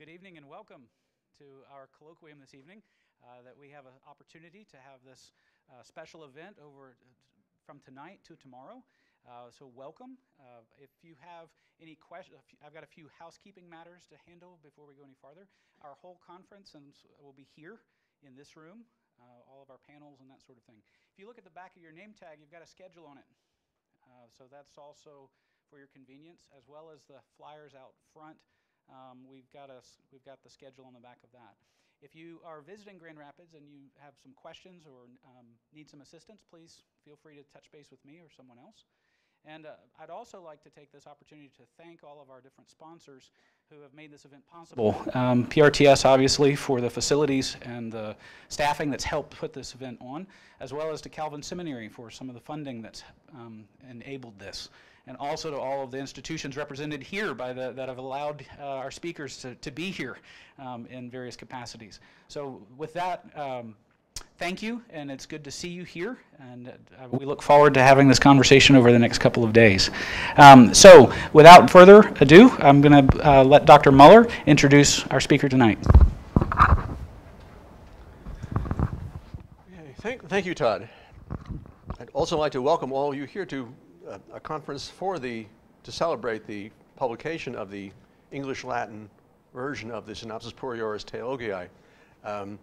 Good evening and welcome to our colloquium this evening. Uh, that we have an opportunity to have this uh, special event over uh, from tonight to tomorrow. Uh, so welcome. Uh, if you have any questions, I've got a few housekeeping matters to handle before we go any farther. Our whole conference and will be here in this room, uh, all of our panels and that sort of thing. If you look at the back of your name tag, you've got a schedule on it. so that's also for your convenience, as well as the flyers out front um, we've, got a, we've got the schedule on the back of that. If you are visiting Grand Rapids and you have some questions or um, need some assistance, please feel free to touch base with me or someone else. And uh, I'd also like to take this opportunity to thank all of our different sponsors who have made this event possible. Um, PRTS, obviously, for the facilities and the staffing that's helped put this event on, as well as to Calvin Seminary for some of the funding that's um, enabled this and also to all of the institutions represented here by the, that have allowed uh, our speakers to, to be here um, in various capacities. So with that, um, thank you, and it's good to see you here, and uh, we look forward to having this conversation over the next couple of days. Um, so without further ado, I'm going to uh, let Dr. Muller introduce our speaker tonight. Thank, thank you, Todd. I'd also like to welcome all of you here to a, conference for the, to celebrate the publication of the English-Latin version of the Synopsis Purioris Theologiae. Um,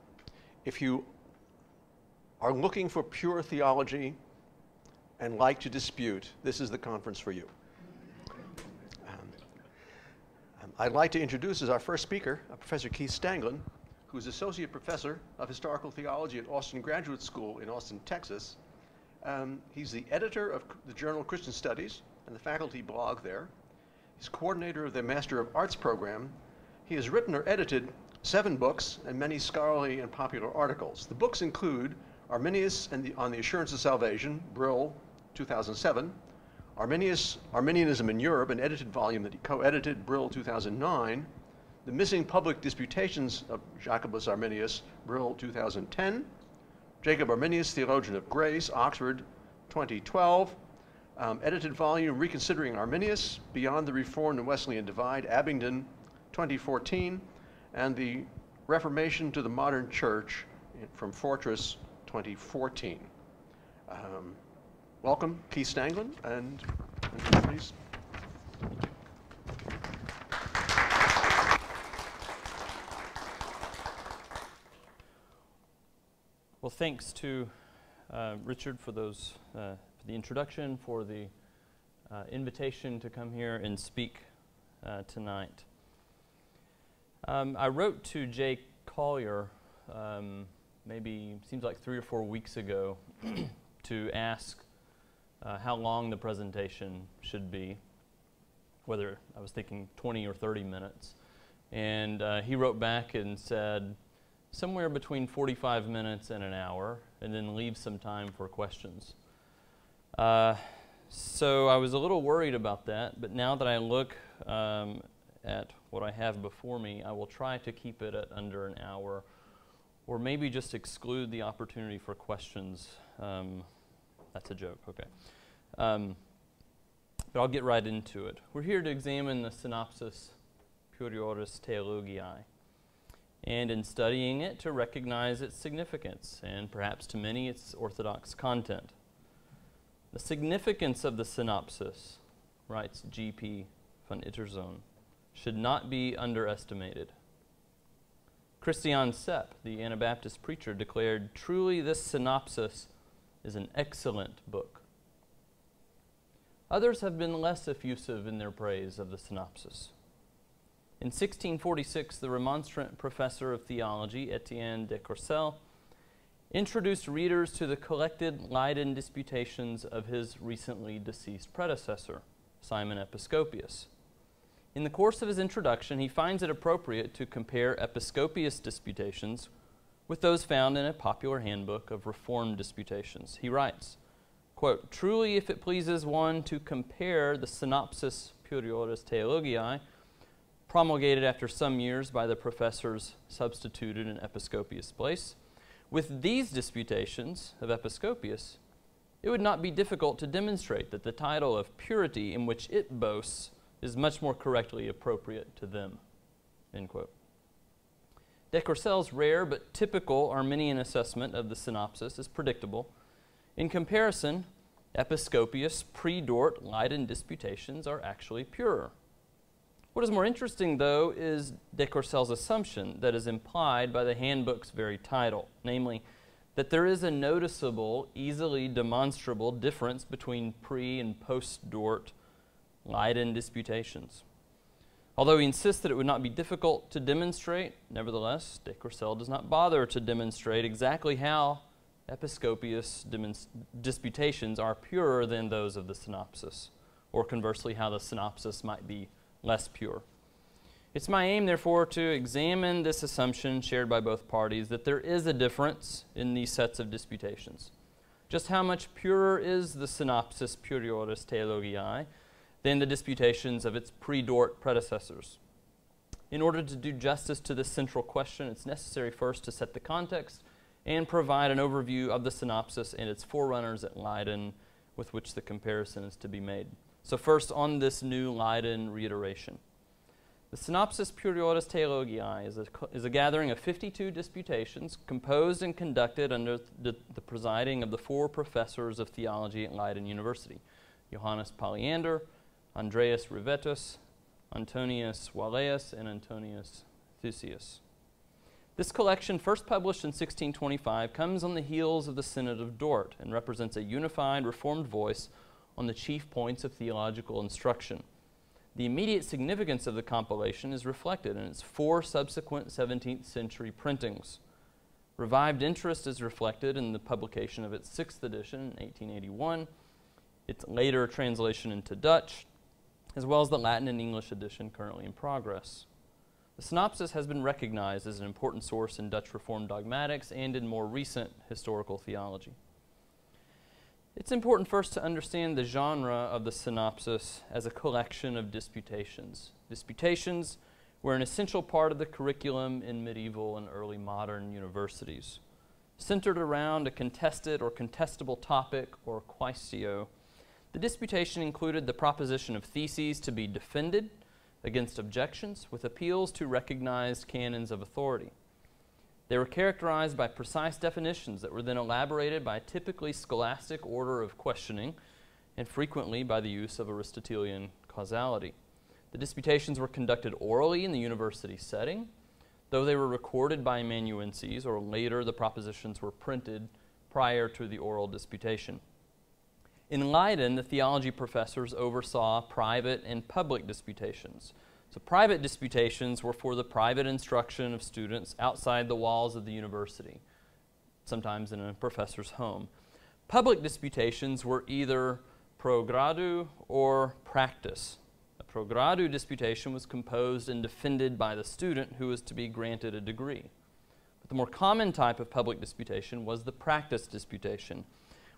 if you are looking for pure theology and like to dispute, this is the conference for you. Um, um, I'd like to introduce as our first speaker Professor Keith Stanglin, who's Associate Professor of Historical Theology at Austin Graduate School in Austin, Texas, um, he's the editor of the journal Christian Studies and the faculty blog there. He's coordinator of the Master of Arts program. He has written or edited seven books and many scholarly and popular articles. The books include Arminius and the, on the Assurance of Salvation, Brill, 2007, Arminius, Arminianism in Europe, an edited volume that he co-edited, Brill, 2009, The Missing Public Disputations of Jacobus Arminius, Brill, 2010, Jacob Arminius, Theologian of Grace, Oxford, 2012. Um, edited volume, Reconsidering Arminius, Beyond the Reformed and Wesleyan Divide, Abingdon, 2014. And the Reformation to the Modern Church from Fortress, 2014. Um, welcome, Keith Stanglin, and, and please. Well, thanks to uh, Richard for those uh, for the introduction, for the uh, invitation to come here and speak uh, tonight. Um, I wrote to Jay Collier, um, maybe seems like three or four weeks ago, to ask uh, how long the presentation should be. Whether I was thinking 20 or 30 minutes, and uh, he wrote back and said somewhere between 45 minutes and an hour, and then leave some time for questions. Uh, so I was a little worried about that, but now that I look um, at what I have before me, I will try to keep it at under an hour, or maybe just exclude the opportunity for questions. Um, that's a joke, okay. Um, but I'll get right into it. We're here to examine the synopsis Purioris Theologiae and in studying it to recognize its significance and perhaps to many its orthodox content. The significance of the synopsis, writes G.P. van Itterzon, should not be underestimated. Christian Sepp, the Anabaptist preacher, declared, Truly, this synopsis is an excellent book. Others have been less effusive in their praise of the synopsis. In 1646, the Remonstrant professor of theology, Etienne de Courcelles, introduced readers to the collected Leiden disputations of his recently deceased predecessor, Simon Episcopius. In the course of his introduction, he finds it appropriate to compare Episcopius disputations with those found in a popular handbook of Reformed disputations. He writes, quote, Truly, if it pleases one to compare the Synopsis Purioris Theologiae promulgated after some years by the professors substituted in Episcopius' place. With these disputations of Episcopius, it would not be difficult to demonstrate that the title of purity in which it boasts is much more correctly appropriate to them. End quote. De Courcelles' rare but typical Arminian assessment of the synopsis is predictable. In comparison, Episcopius pre-Dort Leiden disputations are actually purer. What is more interesting, though, is De Courcelles' assumption that is implied by the handbook's very title, namely, that there is a noticeable, easily demonstrable difference between pre and post Dort Leiden disputations. Although he insists that it would not be difficult to demonstrate, nevertheless, de Courcelles does not bother to demonstrate exactly how Episcopius disputations are purer than those of the synopsis, or conversely, how the synopsis might be less pure. It's my aim, therefore, to examine this assumption shared by both parties that there is a difference in these sets of disputations. Just how much purer is the synopsis Purioris Theologiae than the disputations of its pre Dort predecessors? In order to do justice to this central question, it's necessary first to set the context and provide an overview of the synopsis and its forerunners at Leiden with which the comparison is to be made. So, first, on this new Leiden reiteration. The Synopsis Purioris Theologiae is a, is a gathering of 52 disputations composed and conducted under the, the presiding of the four professors of theology at Leiden University Johannes Polyander, Andreas Rivetus, Antonius Walaeus, and Antonius Thysius. This collection, first published in 1625, comes on the heels of the Synod of Dort and represents a unified Reformed voice on the chief points of theological instruction. The immediate significance of the compilation is reflected in its four subsequent 17th century printings. Revived interest is reflected in the publication of its sixth edition in 1881, its later translation into Dutch, as well as the Latin and English edition currently in progress. The synopsis has been recognized as an important source in Dutch Reformed dogmatics and in more recent historical theology. It's important first to understand the genre of the synopsis as a collection of disputations. Disputations were an essential part of the curriculum in medieval and early modern universities. Centered around a contested or contestable topic or quaestio, the disputation included the proposition of theses to be defended against objections with appeals to recognized canons of authority. They were characterized by precise definitions that were then elaborated by a typically scholastic order of questioning and frequently by the use of Aristotelian causality. The disputations were conducted orally in the university setting, though they were recorded by amanuenses or later the propositions were printed prior to the oral disputation. In Leiden, the theology professors oversaw private and public disputations. So, private disputations were for the private instruction of students outside the walls of the university, sometimes in a professor's home. Public disputations were either pro gradu or practice. A pro gradu disputation was composed and defended by the student who was to be granted a degree. But the more common type of public disputation was the practice disputation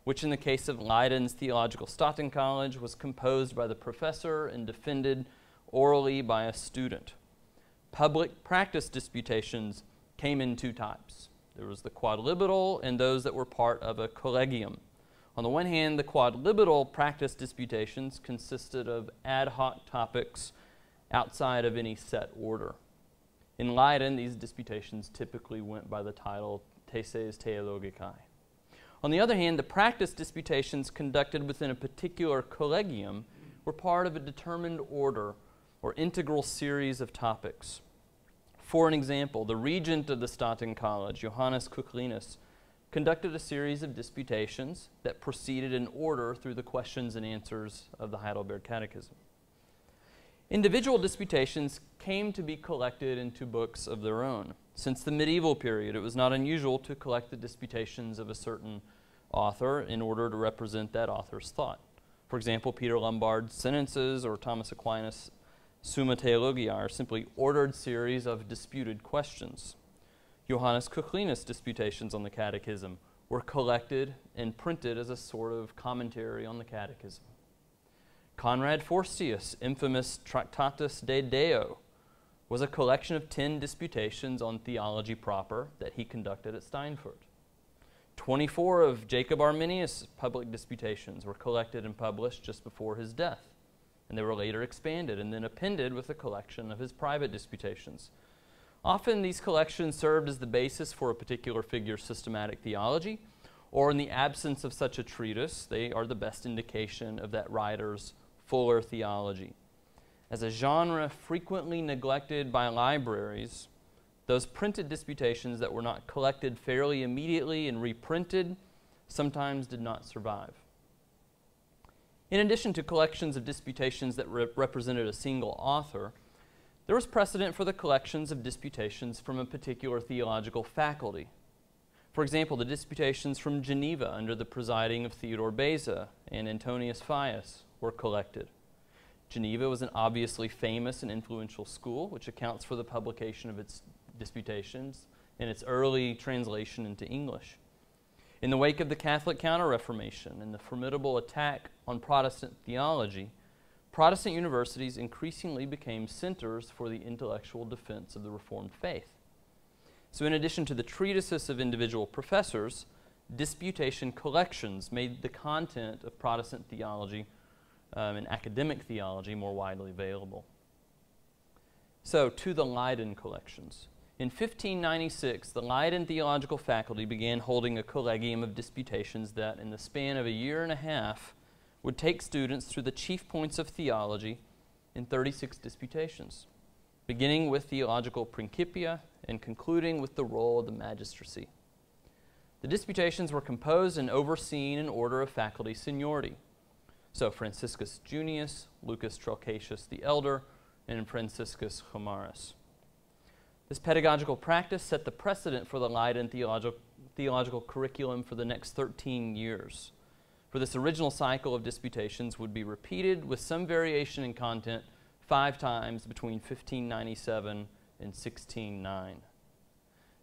which in the case of Leiden's Theological Staaten College was composed by the professor and defended orally by a student. Public practice disputations came in two types. There was the quodlibetal and those that were part of a collegium. On the one hand, the quodlibetal practice disputations consisted of ad hoc topics outside of any set order. In Leiden, these disputations typically went by the title Theses Theologicae. On the other hand, the practice disputations conducted within a particular collegium were part of a determined order or integral series of topics. For an example, the regent of the Staaten College, Johannes Kuchlinus, conducted a series of disputations that proceeded in order through the questions and answers of the Heidelberg Catechism. Individual disputations came to be collected into books of their own. Since the medieval period, it was not unusual to collect the disputations of a certain author in order to represent that author's thought. For example, Peter Lombard's sentences or Thomas Aquinas' Summa Theologiae are simply ordered series of disputed questions. Johannes Kuchlinus' disputations on the Catechism were collected and printed as a sort of commentary on the Catechism. Conrad Vorstius' infamous Tractatus de Deo was a collection of 10 disputations on theology proper that he conducted at Steinfurt. 24 of Jacob Arminius' public disputations were collected and published just before his death, and they were later expanded and then appended with a collection of his private disputations. Often these collections served as the basis for a particular figure's systematic theology, or in the absence of such a treatise, they are the best indication of that writer's fuller theology. As a genre frequently neglected by libraries, those printed disputations that were not collected fairly immediately and reprinted sometimes did not survive. In addition to collections of disputations that re represented a single author, there was precedent for the collections of disputations from a particular theological faculty. For example, the disputations from Geneva under the presiding of Theodore Beza and Antonius Faius were collected. Geneva was an obviously famous and influential school, which accounts for the publication of its disputations and its early translation into English. In the wake of the Catholic Counter Reformation and the formidable attack on Protestant theology, Protestant universities increasingly became centers for the intellectual defense of the Reformed faith. So, in addition to the treatises of individual professors, disputation collections made the content of Protestant theology um, and academic theology more widely available. So, to the Leiden collections. In 1596, the Leiden Theological Faculty began holding a collegium of disputations that, in the span of a year and a half, would take students through the chief points of theology in 36 disputations, beginning with theological principia and concluding with the role of the magistracy. The disputations were composed and overseen in order of faculty seniority. So Franciscus Junius, Lucas Trelcachius the Elder, and Franciscus Gomarus. This pedagogical practice set the precedent for the Leiden theological, theological curriculum for the next 13 years for this original cycle of disputations would be repeated with some variation in content five times between 1597 and 1609.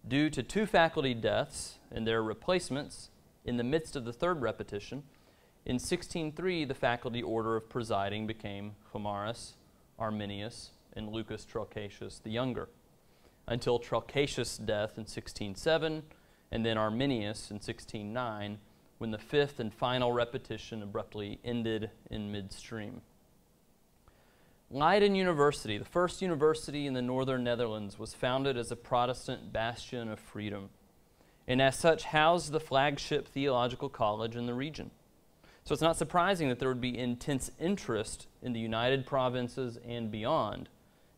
Due to two faculty deaths and their replacements in the midst of the third repetition, in 1603 the faculty order of presiding became Gomarus, Arminius, and Lucas Trelcachius the Younger, until Trelcachius' death in 1607 and then Arminius in 1609 when the fifth and final repetition abruptly ended in midstream. Leiden University, the first university in the northern Netherlands, was founded as a Protestant bastion of freedom, and as such housed the flagship theological college in the region. So it's not surprising that there would be intense interest in the United Provinces and beyond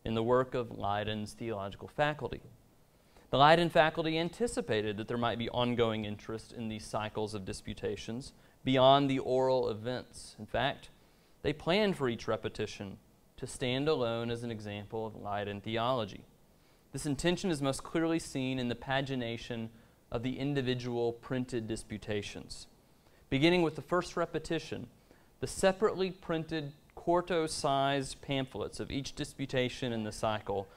in the work of Leiden's theological faculty. The Leiden faculty anticipated that there might be ongoing interest in these cycles of disputations beyond the oral events. In fact, they planned for each repetition to stand alone as an example of Leiden theology. This intention is most clearly seen in the pagination of the individual printed disputations. Beginning with the first repetition, the separately printed quarto sized pamphlets of each disputation in the cycle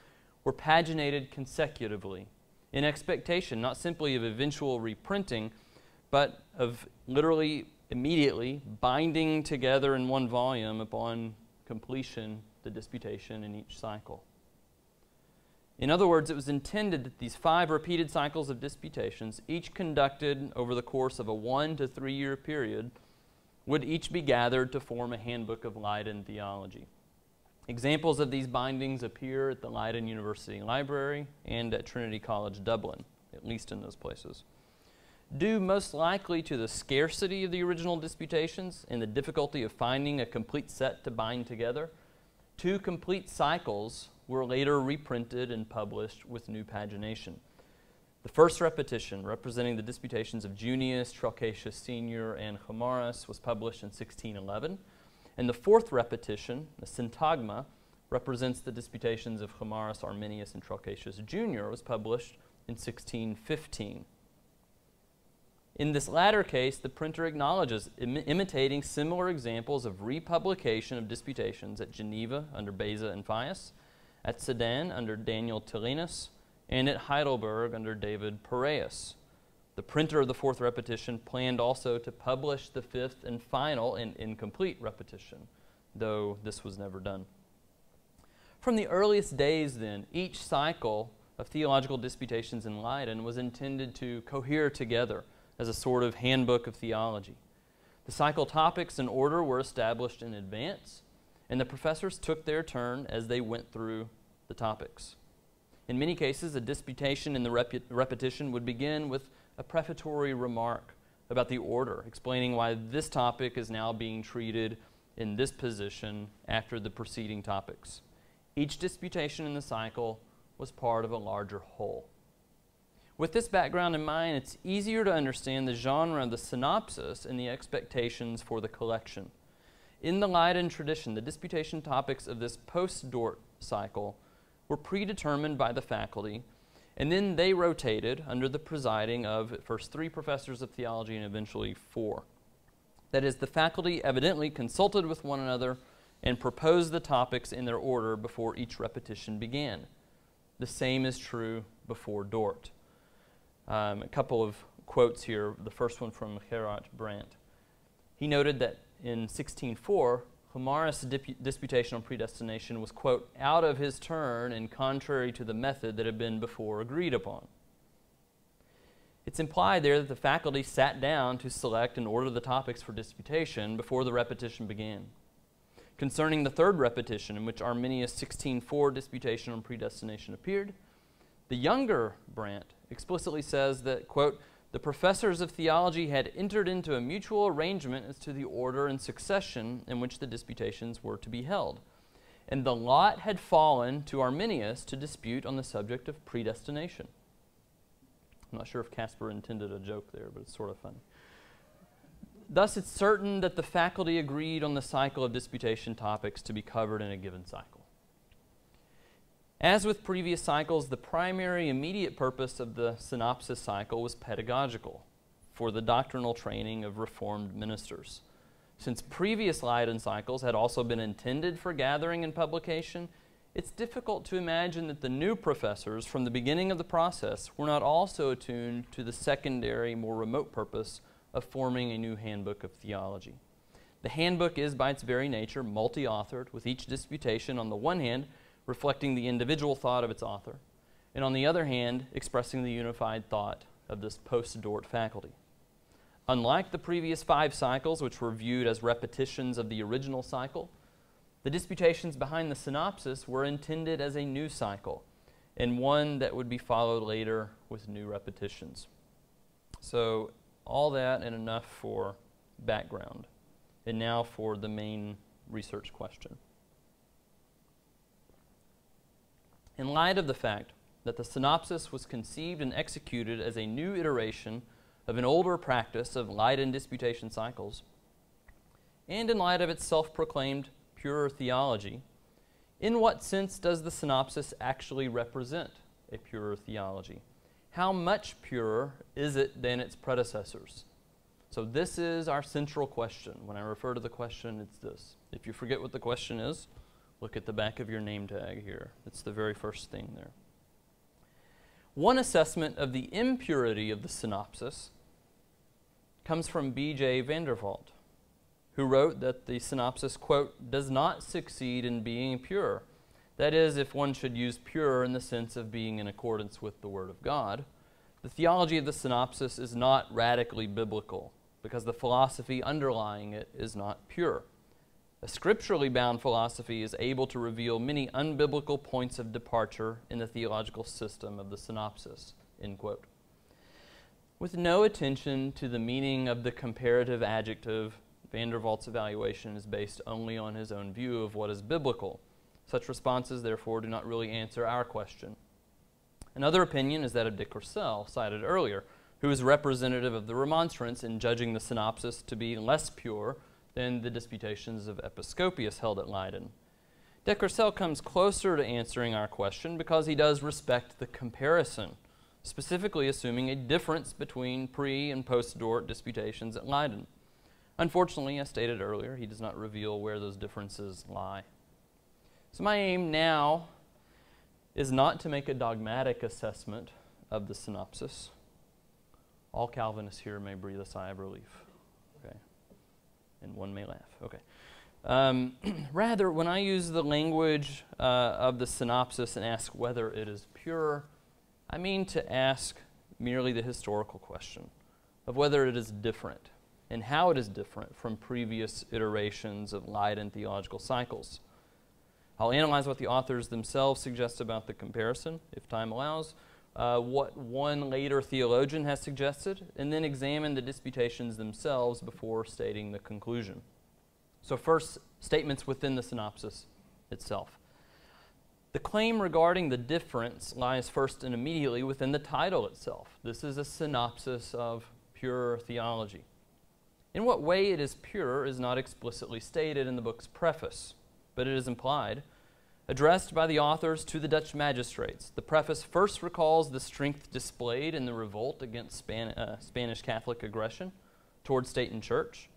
were paginated consecutively in expectation not simply of eventual reprinting, but of literally immediately binding together in one volume upon completion the disputation in each cycle. In other words, it was intended that these five repeated cycles of disputations, each conducted over the course of a one to three year period, would each be gathered to form a handbook of Leiden theology. Examples of these bindings appear at the Leiden University Library and at Trinity College Dublin, at least in those places. Due most likely to the scarcity of the original disputations and the difficulty of finding a complete set to bind together, two complete cycles were later reprinted and published with new pagination. The first repetition, representing the disputations of Junius, Trelcachius Sr., and Gomarus, was published in 1611 and the fourth repetition, the syntagma, represents the disputations of Gomarus, Arminius, and Trelcachius Jr., was published in 1615. In this latter case, the printer acknowledges Im imitating similar examples of republication of disputations at Geneva under Beza and Faius, at Sedan under Daniel Tilenus, and at Heidelberg under David Paraeus. The printer of the fourth repetition planned also to publish the fifth and final and incomplete repetition, though this was never done. From the earliest days, then, each cycle of theological disputations in Leiden was intended to cohere together as a sort of handbook of theology. The cycle topics and order were established in advance, and the professors took their turn as they went through the topics. In many cases, a disputation in the rep- repetition would begin with a prefatory remark about the order, explaining why this topic is now being treated in this position after the preceding topics. Each disputation in the cycle was part of a larger whole. With this background in mind, it's easier to understand the genre of the synopsis and the expectations for the collection. In the Leiden tradition, the disputation topics of this post Dort cycle were predetermined by the faculty, and then they rotated under the presiding of first three professors of theology and eventually four. That is, the faculty evidently consulted with one another and proposed the topics in their order before each repetition began. The same is true before Dort. Um, a couple of quotes here. The first one from Gerard Brandt. He noted that in 1604, Gomarus' disputation on predestination was, quote, out of his turn and contrary to the method that had been before agreed upon. It's implied there that the faculty sat down to select and order the topics for disputation before the repetition began. Concerning the third repetition, in which Arminius' 1604 disputation on predestination appeared, the younger Brandt explicitly says that, quote, the professors of theology had entered into a mutual arrangement as to the order and succession in which the disputations were to be held. And the lot had fallen to Arminius to dispute on the subject of predestination. I'm not sure if Caspar intended a joke there, but it's sort of funny. Thus, it's certain that the faculty agreed on the cycle of disputation topics to be covered in a given cycle. As with previous cycles, the primary immediate purpose of the synopsis cycle was pedagogical, for the doctrinal training of Reformed ministers. Since previous Leiden cycles had also been intended for gathering and publication, it's difficult to imagine that the new professors from the beginning of the process were not also attuned to the secondary, more remote purpose of forming a new handbook of theology. The handbook is, by its very nature, multi authored, with each disputation, on the one hand, reflecting the individual thought of its author, and on the other hand, expressing the unified thought of this post Dort faculty. Unlike the previous five cycles, which were viewed as repetitions of the original cycle, the disputations behind the synopsis were intended as a new cycle and one that would be followed later with new repetitions. So, all that and enough for background. And now for the main research question. In light of the fact that the synopsis was conceived and executed as a new iteration of an older practice of Leiden disputation cycles, and in light of its self proclaimed purer theology, in what sense does the synopsis actually represent a purer theology? How much purer is it than its predecessors? So, this is our central question. When I refer to the question, it's this. If you forget what the question is, look at the back of your name tag here. It's the very first thing there. One assessment of the impurity of the synopsis comes from B.J. van der Walt who wrote that the synopsis, quote, does not succeed in being pure. That is, if one should use pure in the sense of being in accordance with the Word of God. The theology of the synopsis is not radically biblical because the philosophy underlying it is not pure. A scripturally bound philosophy is able to reveal many unbiblical points of departure in the theological system of the synopsis. End quote. With no attention to the meaning of the comparative adjective van der Walt's evaluation is based only on his own view of what is biblical. Such responses, therefore, do not really answer our question. Another opinion is that of de Courcelles, cited earlier, who is representative of the remonstrants in judging the synopsis to be less pure than the disputations of Episcopius held at Leiden. De Courcelles comes closer to answering our question because he does respect the comparison, specifically assuming a difference between pre and post Dort disputations at Leiden. Unfortunately, as stated earlier, he does not reveal where those differences lie. So, my aim now is not to make a dogmatic assessment of the synopsis. All Calvinists here may breathe a sigh of relief. And one may laugh. Okay. Um, rather, when I use the language uh, of the synopsis and ask whether it is pure, I mean to ask merely the historical question of whether it is different and how it is different from previous iterations of Leiden theological cycles. I'll analyze what the authors themselves suggest about the comparison, if time allows, uh, what one later theologian has suggested, and then examine the disputations themselves before stating the conclusion. So, first, statements within the synopsis itself. The claim regarding the difference lies first and immediately within the title itself. This is a synopsis of pure theology. In what way it is pure is not explicitly stated in the book's preface, but it is implied. Addressed by the authors to the Dutch magistrates, the preface first recalls the strength displayed in the revolt against Span- uh, Spanish Catholic aggression toward state and church.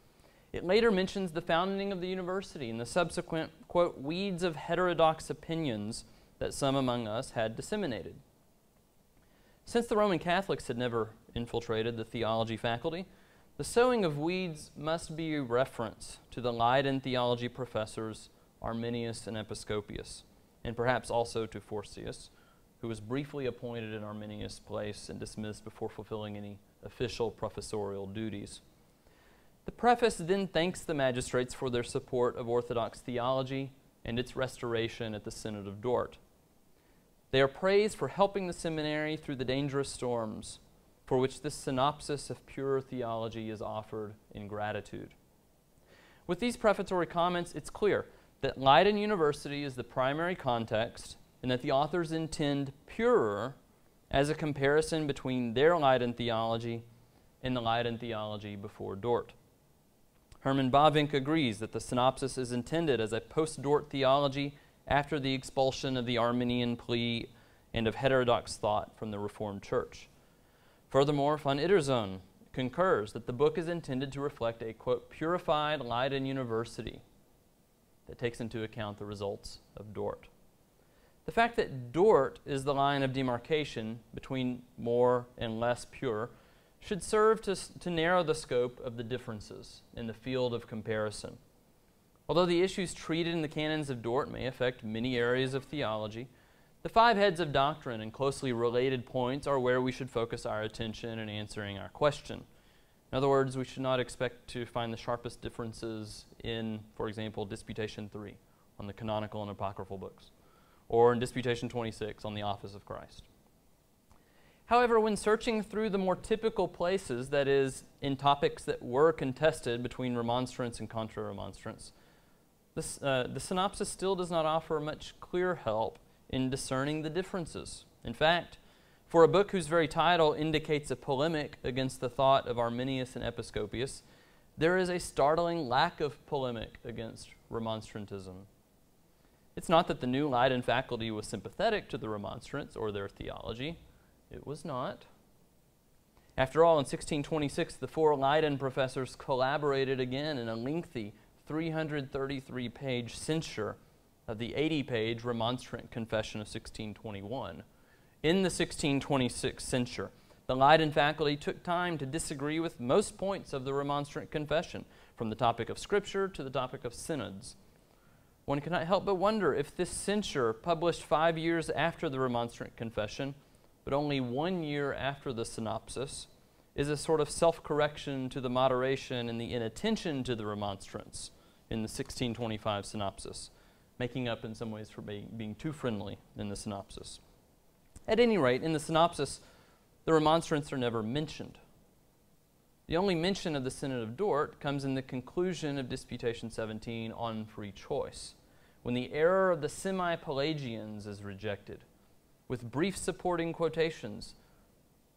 It later mentions the founding of the university and the subsequent, quote, weeds of heterodox opinions that some among us had disseminated. Since the Roman Catholics had never infiltrated the theology faculty, the sowing of weeds must be a reference to the Leiden theology professors Arminius and Episcopius, and perhaps also to Vorstius, who was briefly appointed in Arminius' place and dismissed before fulfilling any official professorial duties. The preface then thanks the magistrates for their support of Orthodox theology and its restoration at the Synod of Dort. They are praised for helping the seminary through the dangerous storms for which this synopsis of pure theology is offered in gratitude. With these prefatory comments, it's clear that Leiden University is the primary context and that the authors intend purer as a comparison between their Leiden theology and the Leiden theology before Dort. Herman Bavinck agrees that the synopsis is intended as a post Dort theology after the expulsion of the Arminian plea and of heterodox thought from the Reformed Church. Furthermore, Van Itterzon concurs that the book is intended to reflect a, quote, purified Leiden University that takes into account the results of Dort. The fact that Dort is the line of demarcation between more and less pure should serve to, to narrow the scope of the differences in the field of comparison. Although the issues treated in the canons of Dort may affect many areas of theology, the five heads of doctrine and closely related points are where we should focus our attention in answering our question. In other words, we should not expect to find the sharpest differences in, for example, Disputation 3 on the canonical and apocryphal books, or in Disputation 26 on the office of Christ. However, when searching through the more typical places, that is, in topics that were contested between remonstrance and contra remonstrance, uh, the synopsis still does not offer much clear help in discerning the differences. In fact, for a book whose very title indicates a polemic against the thought of Arminius and Episcopius, there is a startling lack of polemic against remonstrantism. It's not that the new Leiden faculty was sympathetic to the remonstrants or their theology. It was not. After all, in 1626, the four Leiden professors collaborated again in a lengthy 333 page censure of the 80 page Remonstrant Confession of 1621. In the 1626 censure, the Leiden faculty took time to disagree with most points of the Remonstrant Confession, from the topic of Scripture to the topic of synods. One cannot help but wonder if this censure, published five years after the Remonstrant Confession, but only one year after the synopsis, is a sort of self correction to the moderation and the inattention to the remonstrance in the 1625 synopsis making up in some ways for being, being too friendly in the synopsis. At any rate, in the synopsis, the remonstrants are never mentioned. The only mention of the Synod of Dort comes in the conclusion of Disputation 17 on free choice, when the error of the semi Pelagians is rejected, with brief supporting quotations,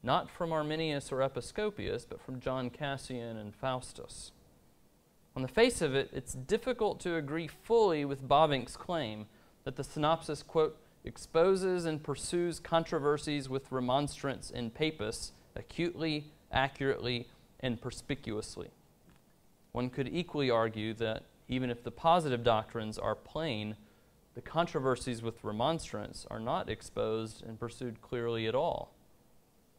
not from Arminius or Episcopius, but from John Cassian and Faustus. On the face of it, it's difficult to agree fully with Bavinck's claim that the synopsis, quote, exposes and pursues controversies with remonstrants and papists acutely, accurately, and perspicuously. One could equally argue that even if the positive doctrines are plain, the controversies with remonstrants are not exposed and pursued clearly at all.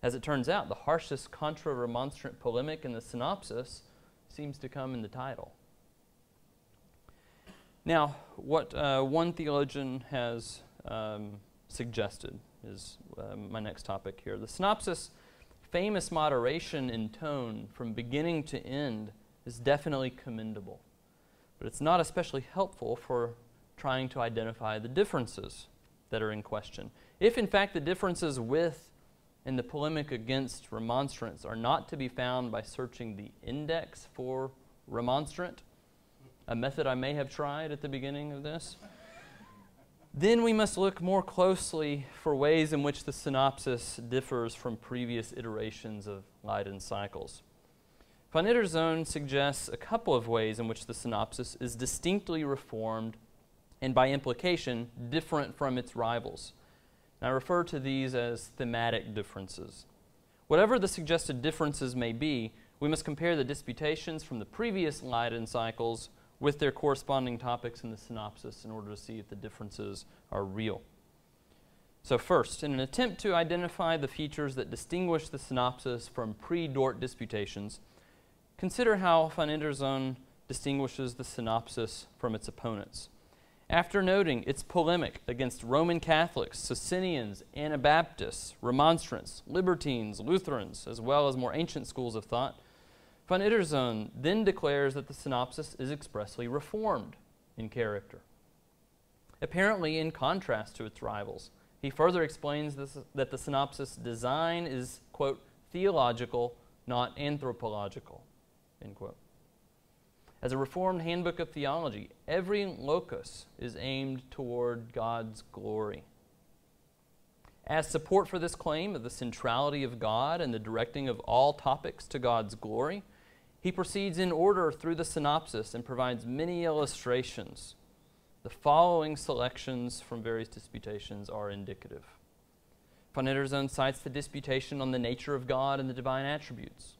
As it turns out, the harshest contra remonstrant polemic in the synopsis seems to come in the title. Now, what uh, one theologian has um, suggested is uh, my next topic here. The synopsis, famous moderation in tone from beginning to end, is definitely commendable, but it's not especially helpful for trying to identify the differences that are in question. If, in fact, the differences with and the polemic against remonstrance are not to be found by searching the index for remonstrant, a method I may have tried at the beginning of this, then we must look more closely for ways in which the synopsis differs from previous iterations of Leiden cycles. Van Itterzon suggests a couple of ways in which the synopsis is distinctly reformed and by implication different from its rivals. And I refer to these as thematic differences. Whatever the suggested differences may be, we must compare the disputations from the previous Leiden cycles with their corresponding topics in the synopsis in order to see if the differences are real. So, first, in an attempt to identify the features that distinguish the synopsis from pre Dort disputations, consider how Van Itterzon distinguishes the synopsis from its opponents. After noting its polemic against Roman Catholics, Socinians, Anabaptists, Remonstrants, Libertines, Lutherans, as well as more ancient schools of thought, Van Itterzon then declares that the synopsis is expressly reformed in character. Apparently, in contrast to its rivals, he further explains this, that the synopsis design is, quote, theological, not anthropological, end quote. As a Reformed handbook of theology, every locus is aimed toward God's glory. As support for this claim of the centrality of God and the directing of all topics to God's glory, he proceeds in order through the synopsis and provides many illustrations. The following selections from various disputations are indicative. Van Itterzon cites the disputation on the nature of God and the divine attributes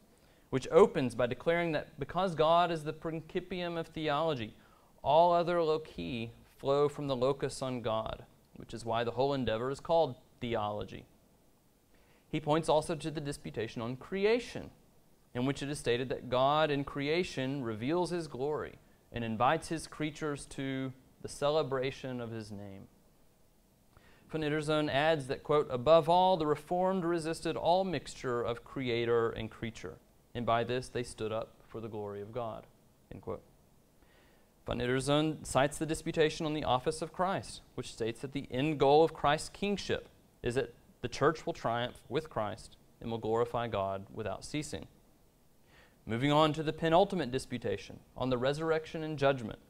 which opens by declaring that because God is the principium of theology, all other loci flow from the locus on God, which is why the whole endeavor is called theology. He points also to the disputation on creation, in which it is stated that God in creation reveals his glory and invites his creatures to the celebration of his name. Van Itterzon adds that, quote, above all, the Reformed resisted all mixture of creator and creature and by this they stood up for the glory of God. End quote. Cites the disputation on the office of Christ, which states that the end goal of Christ's kingship is that the church will triumph with Christ and will glorify God without ceasing. Moving on to the penultimate disputation on the resurrection and judgment.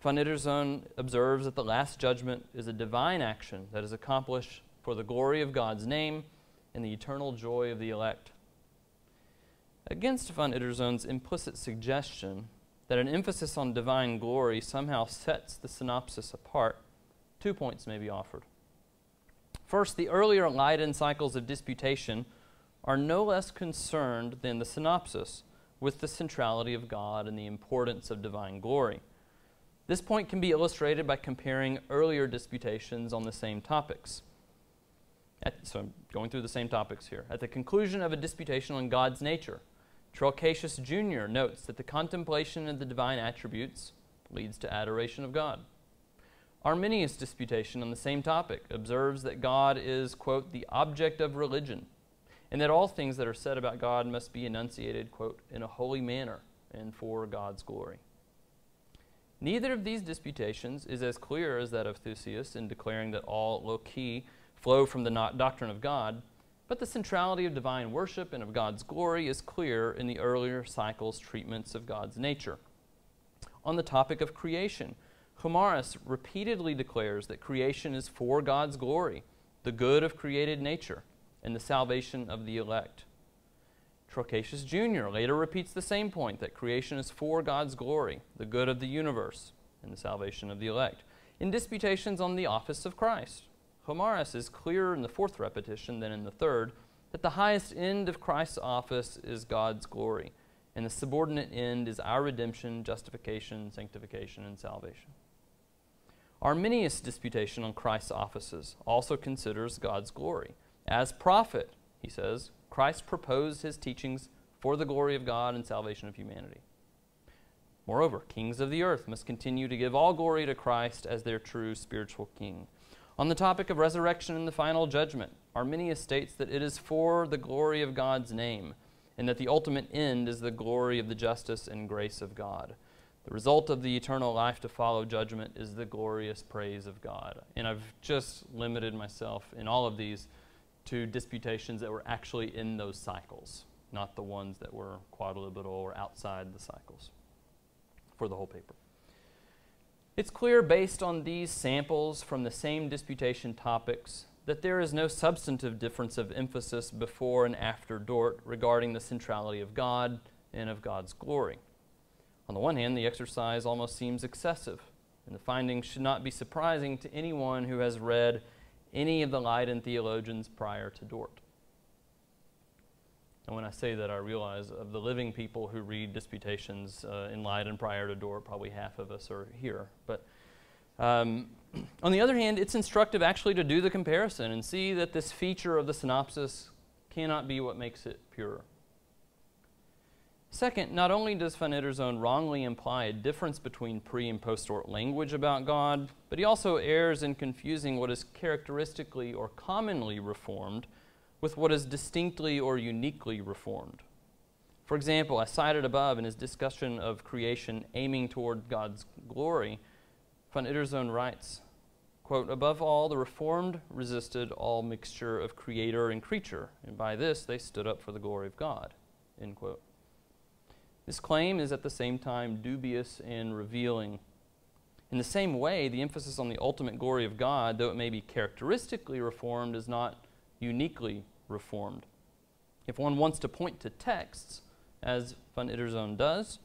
Van Itterzon observes that the last judgment is a divine action that is accomplished for the glory of God's name and the eternal joy of the elect. Against Van Itterzon's implicit suggestion that an emphasis on divine glory somehow sets the synopsis apart, two points may be offered. First, the earlier Leiden cycles of disputation are no less concerned than the synopsis with the centrality of God and the importance of divine glory. This point can be illustrated by comparing earlier disputations on the same topics. At, so I'm going through the same topics here. At the conclusion of a disputation on God's nature, Trelcatius Jr. notes that the contemplation of the divine attributes leads to adoration of God. Arminius' disputation on the same topic observes that God is, quote, the object of religion, and that all things that are said about God must be enunciated, quote, in a holy manner and for God's glory. Neither of these disputations is as clear as that of Thysius in declaring that all loci flow from the doctrine of God, but the centrality of divine worship and of God's glory is clear in the earlier cycle's treatments of God's nature. On the topic of creation, Gomarus repeatedly declares that creation is for God's glory, the good of created nature, and the salvation of the elect. Trelcatius Jr. later repeats the same point that creation is for God's glory, the good of the universe, and the salvation of the elect, in disputations on the office of Christ. Gomarus is clearer in the fourth repetition than in the third that the highest end of Christ's office is God's glory, and the subordinate end is our redemption, justification, sanctification, and salvation. Arminius' disputation on Christ's offices also considers God's glory. As prophet, he says, Christ proposed his teachings for the glory of God and salvation of humanity. Moreover, kings of the earth must continue to give all glory to Christ as their true spiritual king. On the topic of resurrection and the final judgment, Arminius states that it is for the glory of God's name, and that the ultimate end is the glory of the justice and grace of God. The result of the eternal life to follow judgment is the glorious praise of God. And I've just limited myself in all of these to disputations that were actually in those cycles, not the ones that were quodlibetal or outside the cycles for the whole paper. It's clear based on these samples from the same disputation topics that there is no substantive difference of emphasis before and after Dort regarding the centrality of God and of God's glory. On the one hand, the exercise almost seems excessive, and the findings should not be surprising to anyone who has read any of the Leiden theologians prior to Dort. And when I say that, I realize of the living people who read disputations uh, in Leiden prior to Dort, probably half of us are here. But um, on the other hand, it's instructive actually to do the comparison and see that this feature of the synopsis cannot be what makes it pure. Second, not only does Van Itterzon wrongly imply a difference between pre and post Dort language about God, but he also errs in confusing what is characteristically or commonly reformed with what is distinctly or uniquely reformed. For example, as cited above in his discussion of creation aiming toward God's glory, Van Itterzon writes, quote, Above all, the Reformed resisted all mixture of creator and creature, and by this they stood up for the glory of God, end quote. This claim is at the same time dubious and revealing. In the same way, the emphasis on the ultimate glory of God, though it may be characteristically reformed, is not uniquely reformed. If one wants to point to texts, as Van Itterzon does,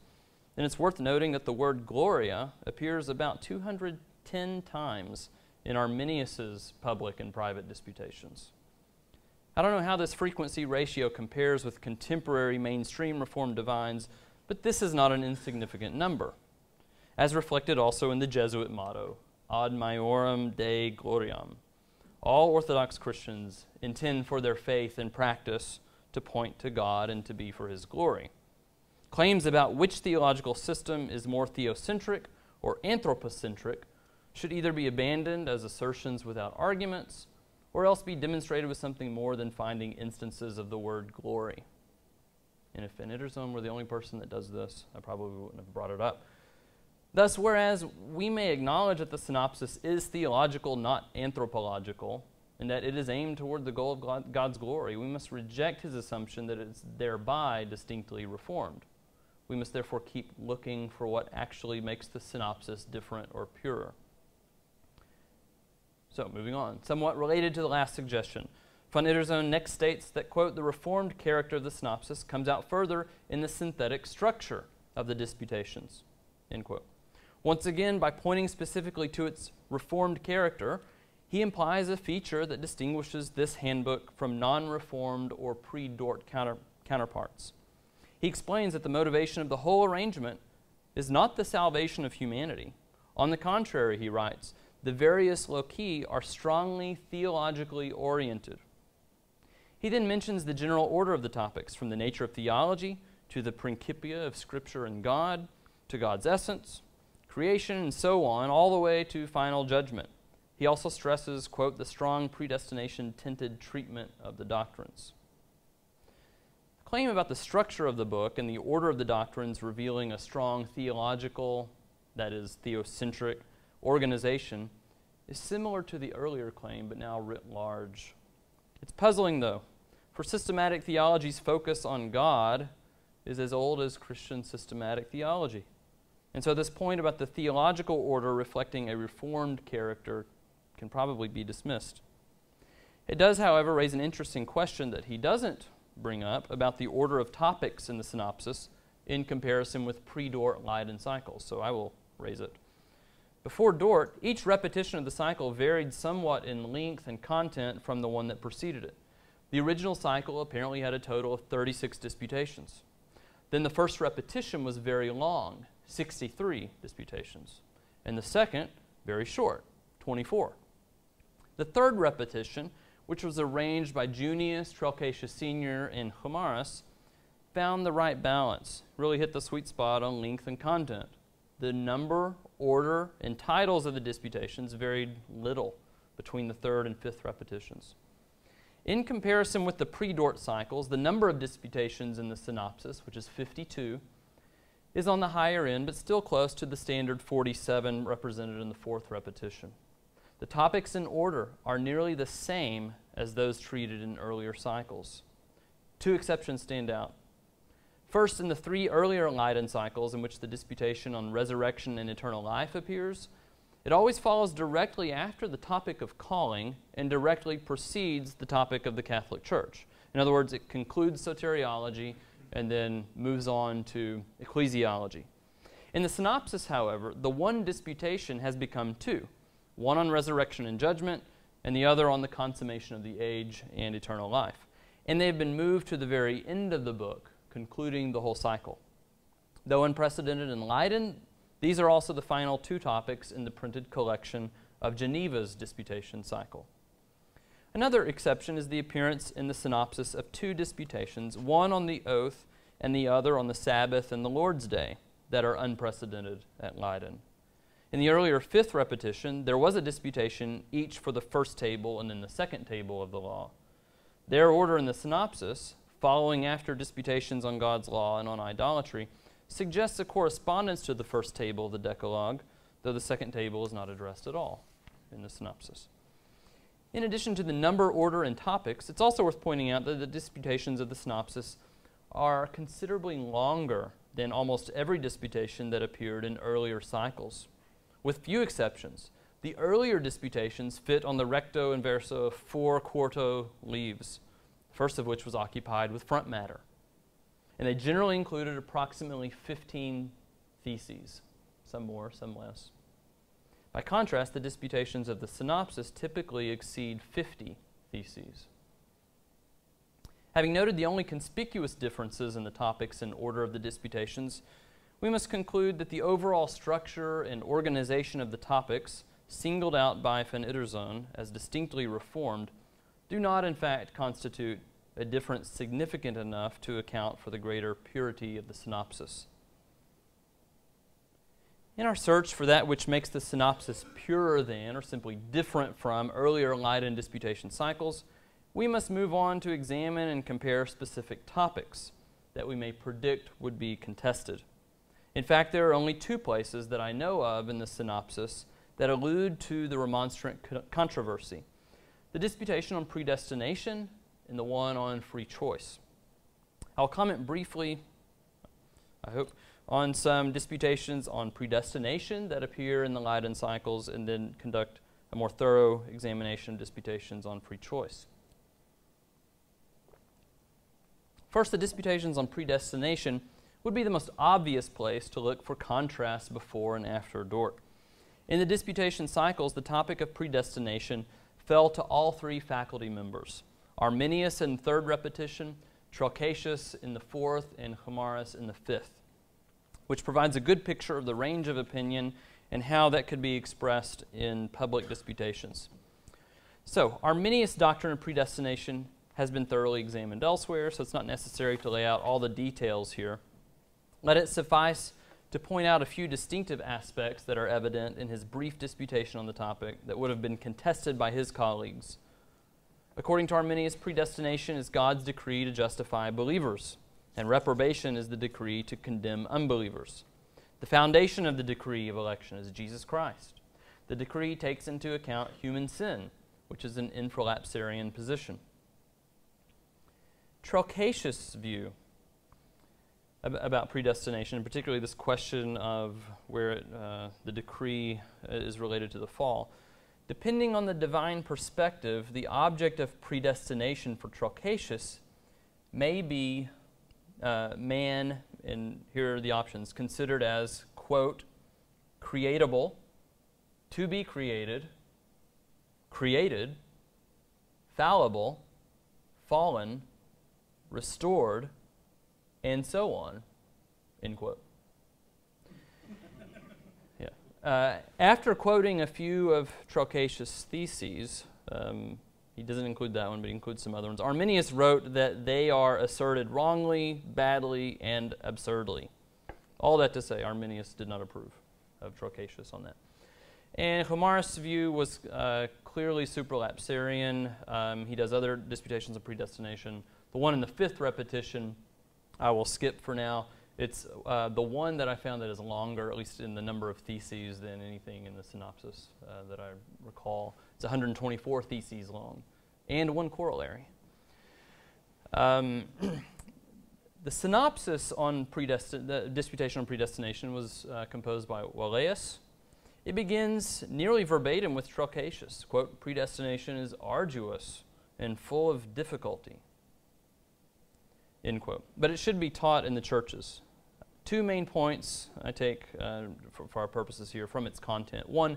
then it's worth noting that the word Gloria appears about 210 times in Arminius's public and private disputations. I don't know how this frequency ratio compares with contemporary mainstream Reformed divines, but this is not an insignificant number, as reflected also in the Jesuit motto, Ad Maiorem Dei Gloriam. All Orthodox Christians intend for their faith and practice to point to God and to be for His glory. Claims about which theological system is more theocentric or anthropocentric should either be abandoned as assertions without arguments or else be demonstrated with something more than finding instances of the word glory. And if Itterzon were the only person that does this, I probably wouldn't have brought it up. Thus, whereas we may acknowledge that the synopsis is theological, not anthropological, and that it is aimed toward the goal of God's glory, we must reject his assumption that it's thereby distinctly reformed. We must therefore keep looking for what actually makes the synopsis different or purer. So, moving on. Somewhat related to the last suggestion, Van Itterzon next states that, quote, the reformed character of the synopsis comes out further in the synthetic structure of the disputations, end quote. Once again, by pointing specifically to its reformed character, he implies a feature that distinguishes this handbook from non reformed or pre Dort counter, counterparts. He explains that the motivation of the whole arrangement is not the salvation of humanity. On the contrary, he writes, the various loci are strongly theologically oriented. He then mentions the general order of the topics, from the nature of theology to the principia of Scripture and God, to God's essence, creation, and so on, all the way to final judgment. He also stresses, quote, the strong predestination tinted treatment of the doctrines. The claim about the structure of the book and the order of the doctrines revealing a strong theological, that is, theocentric, organization is similar to the earlier claim, but now writ large. It's puzzling, though, for systematic theology's focus on God is as old as Christian systematic theology. And so, this point about the theological order reflecting a reformed character can probably be dismissed. It does, however, raise an interesting question that he doesn't bring up about the order of topics in the synopsis in comparison with pre Dort Leiden cycles. So, I will raise it. Before Dort, each repetition of the cycle varied somewhat in length and content from the one that preceded it. The original cycle apparently had a total of 36 disputations. Then the first repetition was very long, 63 disputations. And the second, very short, 24. The third repetition, which was arranged by Junius, Trelcatius Sr., and Gomarus, found the right balance, really hit the sweet spot on length and content. The number order, and titles of the disputations varied little between the third and fifth repetitions. In comparison with the pre Dort cycles, the number of disputations in the synopsis, which is 52, is on the higher end, but still close to the standard 47 represented in the fourth repetition. The topics in order are nearly the same as those treated in earlier cycles. Two exceptions stand out. First, in the three earlier Leiden cycles in which the disputation on resurrection and eternal life appears, it always follows directly after the topic of calling and directly precedes the topic of the Catholic Church. In other words, it concludes soteriology and then moves on to ecclesiology. In the synopsis, however, the one disputation has become two one on resurrection and judgment, and the other on the consummation of the age and eternal life. And they have been moved to the very end of the book, concluding the whole cycle. Though unprecedented in Leiden, these are also the final two topics in the printed collection of Geneva's disputation cycle. Another exception is the appearance in the synopsis of two disputations, one on the oath and the other on the Sabbath and the Lord's Day, that are unprecedented at Leiden. In the earlier fifth repetition, there was a disputation, each for the first table and then the second table of the law. Their order in the synopsis, following after disputations on God's law and on idolatry, suggests a correspondence to the first table of the Decalogue, though the second table is not addressed at all in the synopsis. In addition to the number, order, and topics, it's also worth pointing out that the disputations of the synopsis are considerably longer than almost every disputation that appeared in earlier cycles. With few exceptions, the earlier disputations fit on the recto and verso of four quarto leaves, first of which was occupied with front matter and they generally included approximately 15 theses, some more, some less. By contrast, the disputations of the synopsis typically exceed 50 theses. Having noted the only conspicuous differences in the topics and order of the disputations, we must conclude that the overall structure and organization of the topics, singled out by Van Itterzon as distinctly reformed, do not in fact constitute a difference significant enough to account for the greater purity of the synopsis. In our search for that which makes the synopsis purer than, or simply different from, earlier Leiden disputation cycles, we must move on to examine and compare specific topics that we may predict would be contested. In fact, there are only two places that I know of in the synopsis that allude to the remonstrant controversy the disputation on predestination and the one on free choice. I'll comment briefly, I hope, on some disputations on predestination that appear in the Leiden cycles and then conduct a more thorough examination of disputations on free choice. First, the disputations on predestination would be the most obvious place to look for contrast before and after Dort. In the disputation cycles, the topic of predestination fell to all three faculty members. Arminius in third repetition, Trelcatius in the fourth, and Gomarus in the fifth, which provides a good picture of the range of opinion and how that could be expressed in public disputations. So, Arminius' doctrine of predestination has been thoroughly examined elsewhere, so it's not necessary to lay out all the details here. Let it suffice to point out a few distinctive aspects that are evident in his brief disputation on the topic that would have been contested by his colleagues According to Arminius, predestination is God's decree to justify believers, and reprobation is the decree to condemn unbelievers. The foundation of the decree of election is Jesus Christ. The decree takes into account human sin, which is an infralapsarian position. Trelcatius' view about predestination, and particularly this question of where it, uh, the decree is related to the fall, Depending on the divine perspective, the object of predestination for Trelcatius may be uh, man, and here are the options, considered as, quote, creatable, to be created, created, fallible, fallen, restored, and so on, end quote. Uh, after quoting a few of Trelcatius' theses, um, he doesn't include that one, but he includes some other ones. Arminius wrote that they are asserted wrongly, badly, and absurdly. All that to say, Arminius did not approve of Trelcatius on that. And Gomarus' view was uh, clearly supralapsarian. Um, he does other disputations of predestination. The one in the fifth repetition, I will skip for now It's uh, the one that I found that is longer, at least in the number of theses, than anything in the synopsis uh, that I recall. It's 124 theses long, and one corollary. Um, the synopsis on predestin- the disputation on predestination was uh, composed by Walaeus. It begins nearly verbatim with Trelcatius. Quote, predestination is arduous and full of difficulty. End quote. But it should be taught in the churches. Two main points I take uh, for, for our purposes here from its content. One,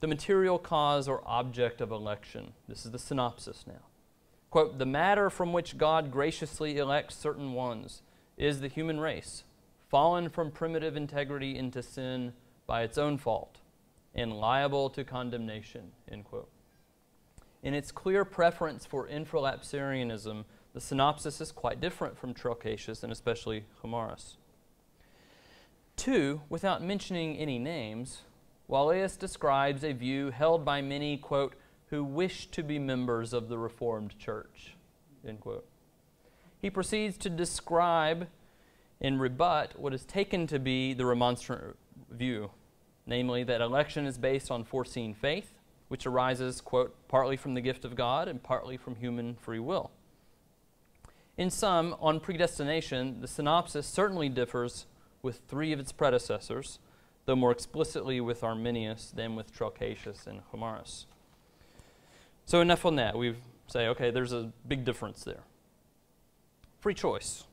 the material cause or object of election. This is the synopsis now. Quote, the matter from which God graciously elects certain ones is the human race, fallen from primitive integrity into sin by its own fault and liable to condemnation, end quote. In its clear preference for infralapsarianism, the synopsis is quite different from Trelcatius and especially Gomarus. Two, without mentioning any names, Walaeus describes a view held by many, quote, who wish to be members of the Reformed Church, end quote. He proceeds to describe and rebut what is taken to be the remonstrant view, namely that election is based on foreseen faith, which arises, quote, partly from the gift of God and partly from human free will. In sum, on predestination, the synopsis certainly differs with three of its predecessors, though more explicitly with Arminius than with Trelcatius and Gomarus. So enough on that. We say, okay, there's a big difference there. Free choice.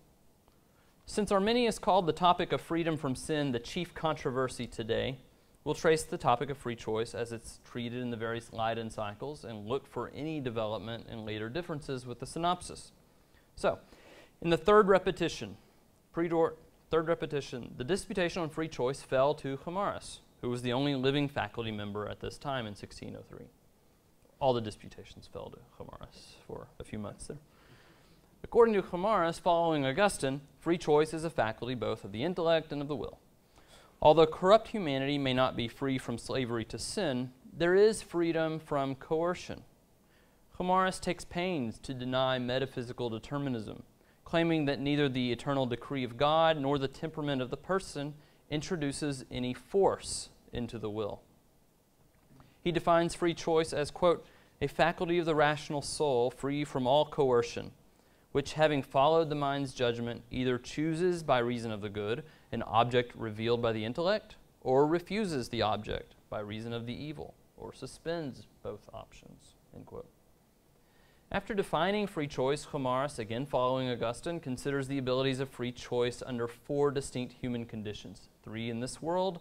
Since Arminius called the topic of freedom from sin the chief controversy today, we'll trace the topic of free choice as it's treated in the various Leiden cycles and look for any development and later differences with the synopsis. So, in the third repetition, pre-dort, third repetition, the disputation on free choice fell to Gomarus, who was the only living faculty member at this time in 1603. All the disputations fell to Gomarus for a few months there. According to Gomarus, following Augustine, free choice is a faculty both of the intellect and of the will. Although corrupt humanity may not be free from slavery to sin, there is freedom from coercion. Gomarus takes pains to deny metaphysical determinism, claiming that neither the eternal decree of God nor the temperament of the person introduces any force into the will. He defines free choice as, quote, a faculty of the rational soul free from all coercion, which, having followed the mind's judgment, either chooses by reason of the good an object revealed by the intellect, or refuses the object by reason of the evil, or suspends both options, end quote. After defining free choice, Gomarus, again following Augustine, considers the abilities of free choice under four distinct human conditions three in this world,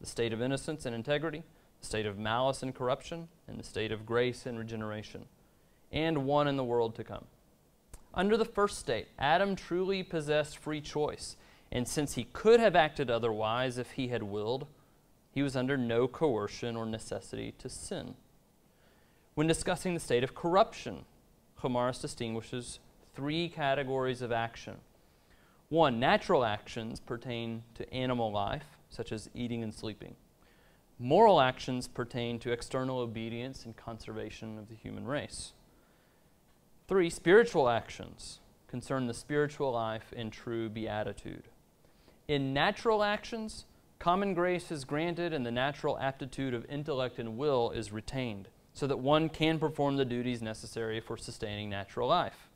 the state of innocence and integrity, the state of malice and corruption, and the state of grace and regeneration, and one in the world to come. Under the first state, Adam truly possessed free choice, and since he could have acted otherwise if he had willed, he was under no coercion or necessity to sin. When discussing the state of corruption, Gomarus distinguishes three categories of action. One, natural actions pertain to animal life, such as eating and sleeping. Moral actions pertain to external obedience and conservation of the human race. Three, spiritual actions concern the spiritual life and true beatitude. In natural actions, common grace is granted and the natural aptitude of intellect and will is retained so that one can perform the duties necessary for sustaining natural life.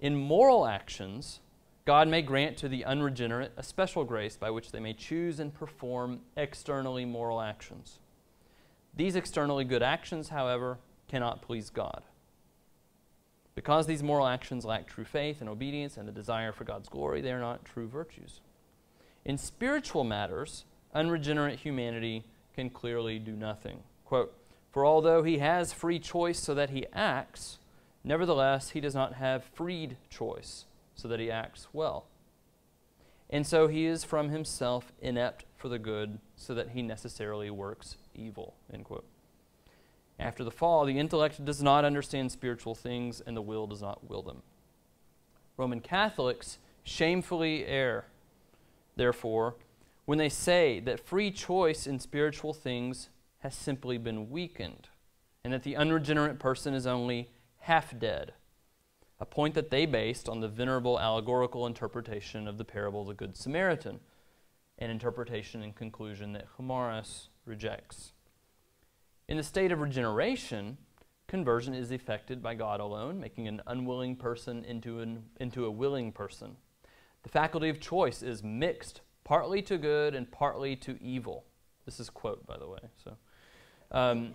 In moral actions, God may grant to the unregenerate a special grace by which they may choose and perform externally moral actions. These externally good actions, however, cannot please God. Because these moral actions lack true faith and obedience and the desire for God's glory, they are not true virtues. In spiritual matters, unregenerate humanity can clearly do nothing. Quote, for although he has free choice so that he acts, nevertheless he does not have freed choice so that he acts well. And so he is from himself inept for the good, so that he necessarily works evil. End quote. After the fall, the intellect does not understand spiritual things, and the will does not will them. Roman Catholics shamefully err, therefore, when they say that free choice in spiritual things has simply been weakened, and that the unregenerate person is only half dead. a point that they based on the venerable allegorical interpretation of the parable of the Good Samaritan, an interpretation and conclusion that Gomarus rejects. In the state of regeneration, conversion is effected by God alone, making an unwilling person into, an, into a willing person. The faculty of choice is mixed, partly to good and partly to evil. This is quote, by the way. So, um,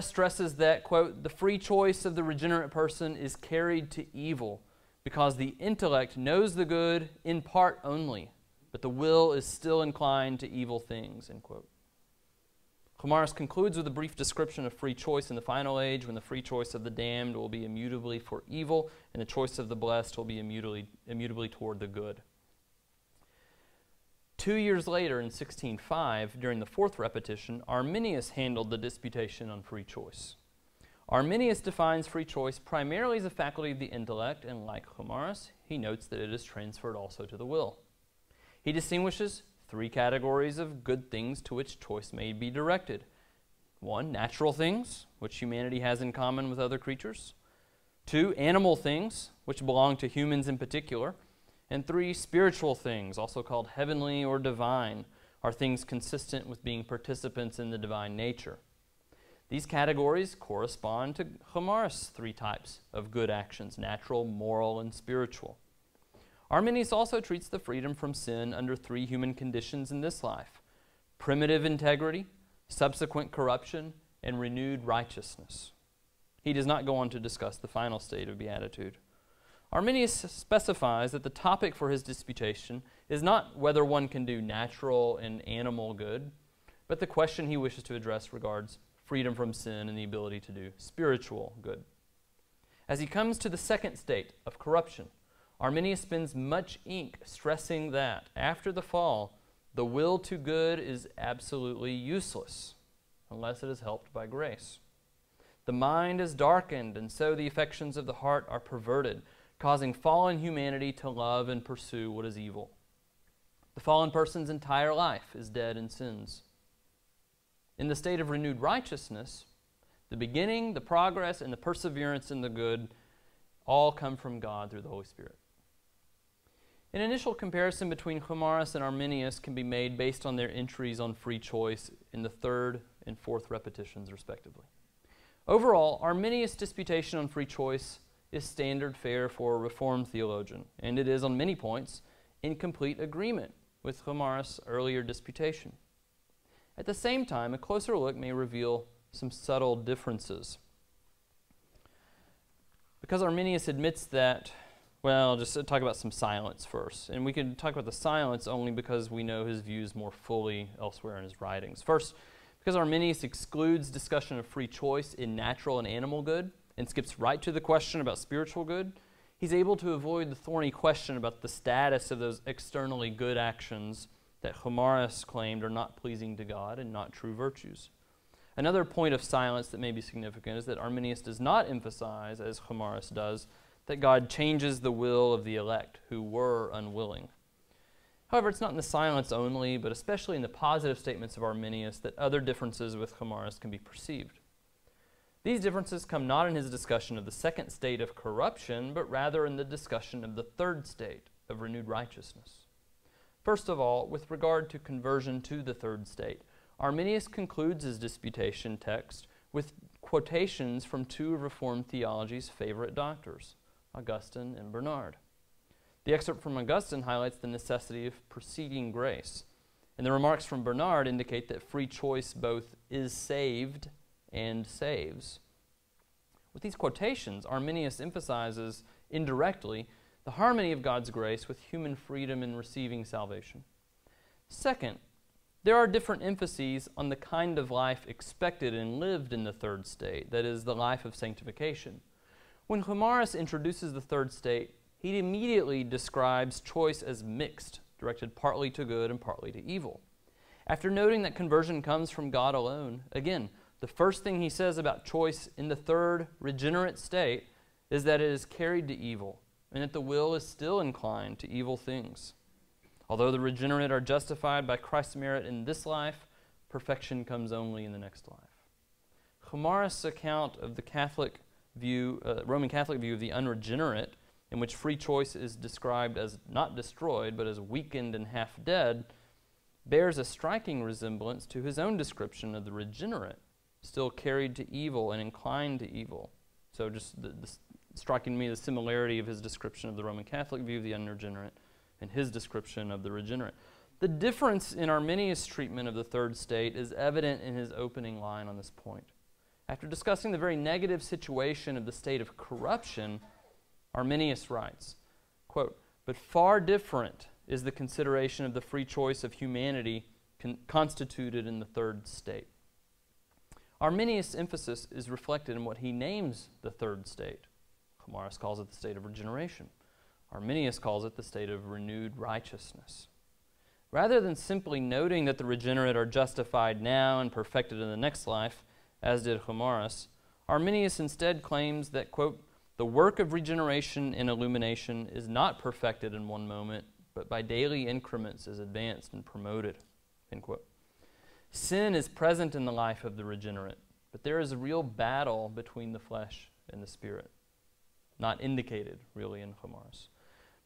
stresses that, quote, the free choice of the regenerate person is carried to evil because the intellect knows the good in part only, but the will is still inclined to evil things, end quote. Gomarus concludes with a brief description of free choice in the final age when the free choice of the damned will be immutably for evil and the choice of the blessed will be immutably, immutably toward the good. Two years later, in 1605, during the fourth repetition, Arminius handled the disputation on free choice. Arminius defines free choice primarily as a faculty of the intellect, and like Gomarus, he notes that it is transferred also to the will. He distinguishes three categories of good things to which choice may be directed. One, natural things, which humanity has in common with other creatures. Two, animal things, which belong to humans in particular. And three, spiritual things, also called heavenly or divine, are things consistent with being participants in the divine nature. These categories correspond to Gomarus' three types of good actions natural, moral, and spiritual. Arminius also treats the freedom from sin under three human conditions in this life primitive integrity, subsequent corruption, and renewed righteousness. He does not go on to discuss the final state of beatitude. Arminius specifies that the topic for his disputation is not whether one can do natural and animal good, but the question he wishes to address regards freedom from sin and the ability to do spiritual good. As he comes to the second state of corruption, Arminius spends much ink stressing that after the fall, the will to good is absolutely useless unless it is helped by grace. The mind is darkened, and so the affections of the heart are perverted, causing fallen humanity to love and pursue what is evil. The fallen person's entire life is dead in sins. In the state of renewed righteousness, the beginning, the progress, and the perseverance in the good all come from God through the Holy Spirit. An initial comparison between Gomarus and Arminius can be made based on their entries on free choice in the third and fourth repetitions, respectively. Overall, Arminius' disputation on free choice is standard fare for a Reformed theologian, and it is, on many points, in complete agreement with Gomarus' earlier disputation. At the same time, a closer look may reveal some subtle differences. Because Arminius admits that well, just talk about some silence first. And we can talk about the silence only because we know his views more fully elsewhere in his writings. First, because Arminius excludes discussion of free choice in natural and animal good and skips right to the question about spiritual good, he's able to avoid the thorny question about the status of those externally good actions that Gomarus claimed are not pleasing to God and not true virtues. Another point of silence that may be significant is that Arminius does not emphasize, as Gomarus does, that God changes the will of the elect who were unwilling. However, it's not in the silence only, but especially in the positive statements of Arminius that other differences with Gomarus can be perceived. These differences come not in his discussion of the second state of corruption, but rather in the discussion of the third state of renewed righteousness. First of all, with regard to conversion to the third state, Arminius concludes his disputation text with quotations from two of Reformed theology's favorite doctors. Augustine, and Bernard. The excerpt from Augustine highlights the necessity of preceding grace, and the remarks from Bernard indicate that free choice both is saved and saves. With these quotations, Arminius emphasizes indirectly the harmony of God's grace with human freedom in receiving salvation. Second, there are different emphases on the kind of life expected and lived in the third state, that is, the life of sanctification. When Gomarus introduces the third state, he immediately describes choice as mixed, directed partly to good and partly to evil. After noting that conversion comes from God alone, again, the first thing he says about choice in the third regenerate state is that it is carried to evil, and that the will is still inclined to evil things. Although the regenerate are justified by Christ's merit in this life, perfection comes only in the next life. Gomarus' account of the Catholic view, uh, Roman Catholic view of the unregenerate, in which free choice is described as not destroyed, but as weakened and half dead, bears a striking resemblance to his own description of the regenerate, still carried to evil and inclined to evil. So, just the, the, striking me the similarity of his description of the Roman Catholic view of the unregenerate and his description of the regenerate. The difference in Arminius' treatment of the third state is evident in his opening line on this point. After discussing the very negative situation of the state of corruption, Arminius writes, quote, But far different is the consideration of the free choice of humanity con- constituted in the third state. Arminius' emphasis is reflected in what he names the third state. Gomarus calls it the state of regeneration. Arminius calls it the state of renewed righteousness. Rather than simply noting that the regenerate are justified now and perfected in the next life, as did Gomarus, Arminius instead claims that, quote, the work of regeneration and illumination is not perfected in one moment, but by daily increments is advanced and promoted. End quote. Sin is present in the life of the regenerate, but there is a real battle between the flesh and the spirit, not indicated really in Gomarus.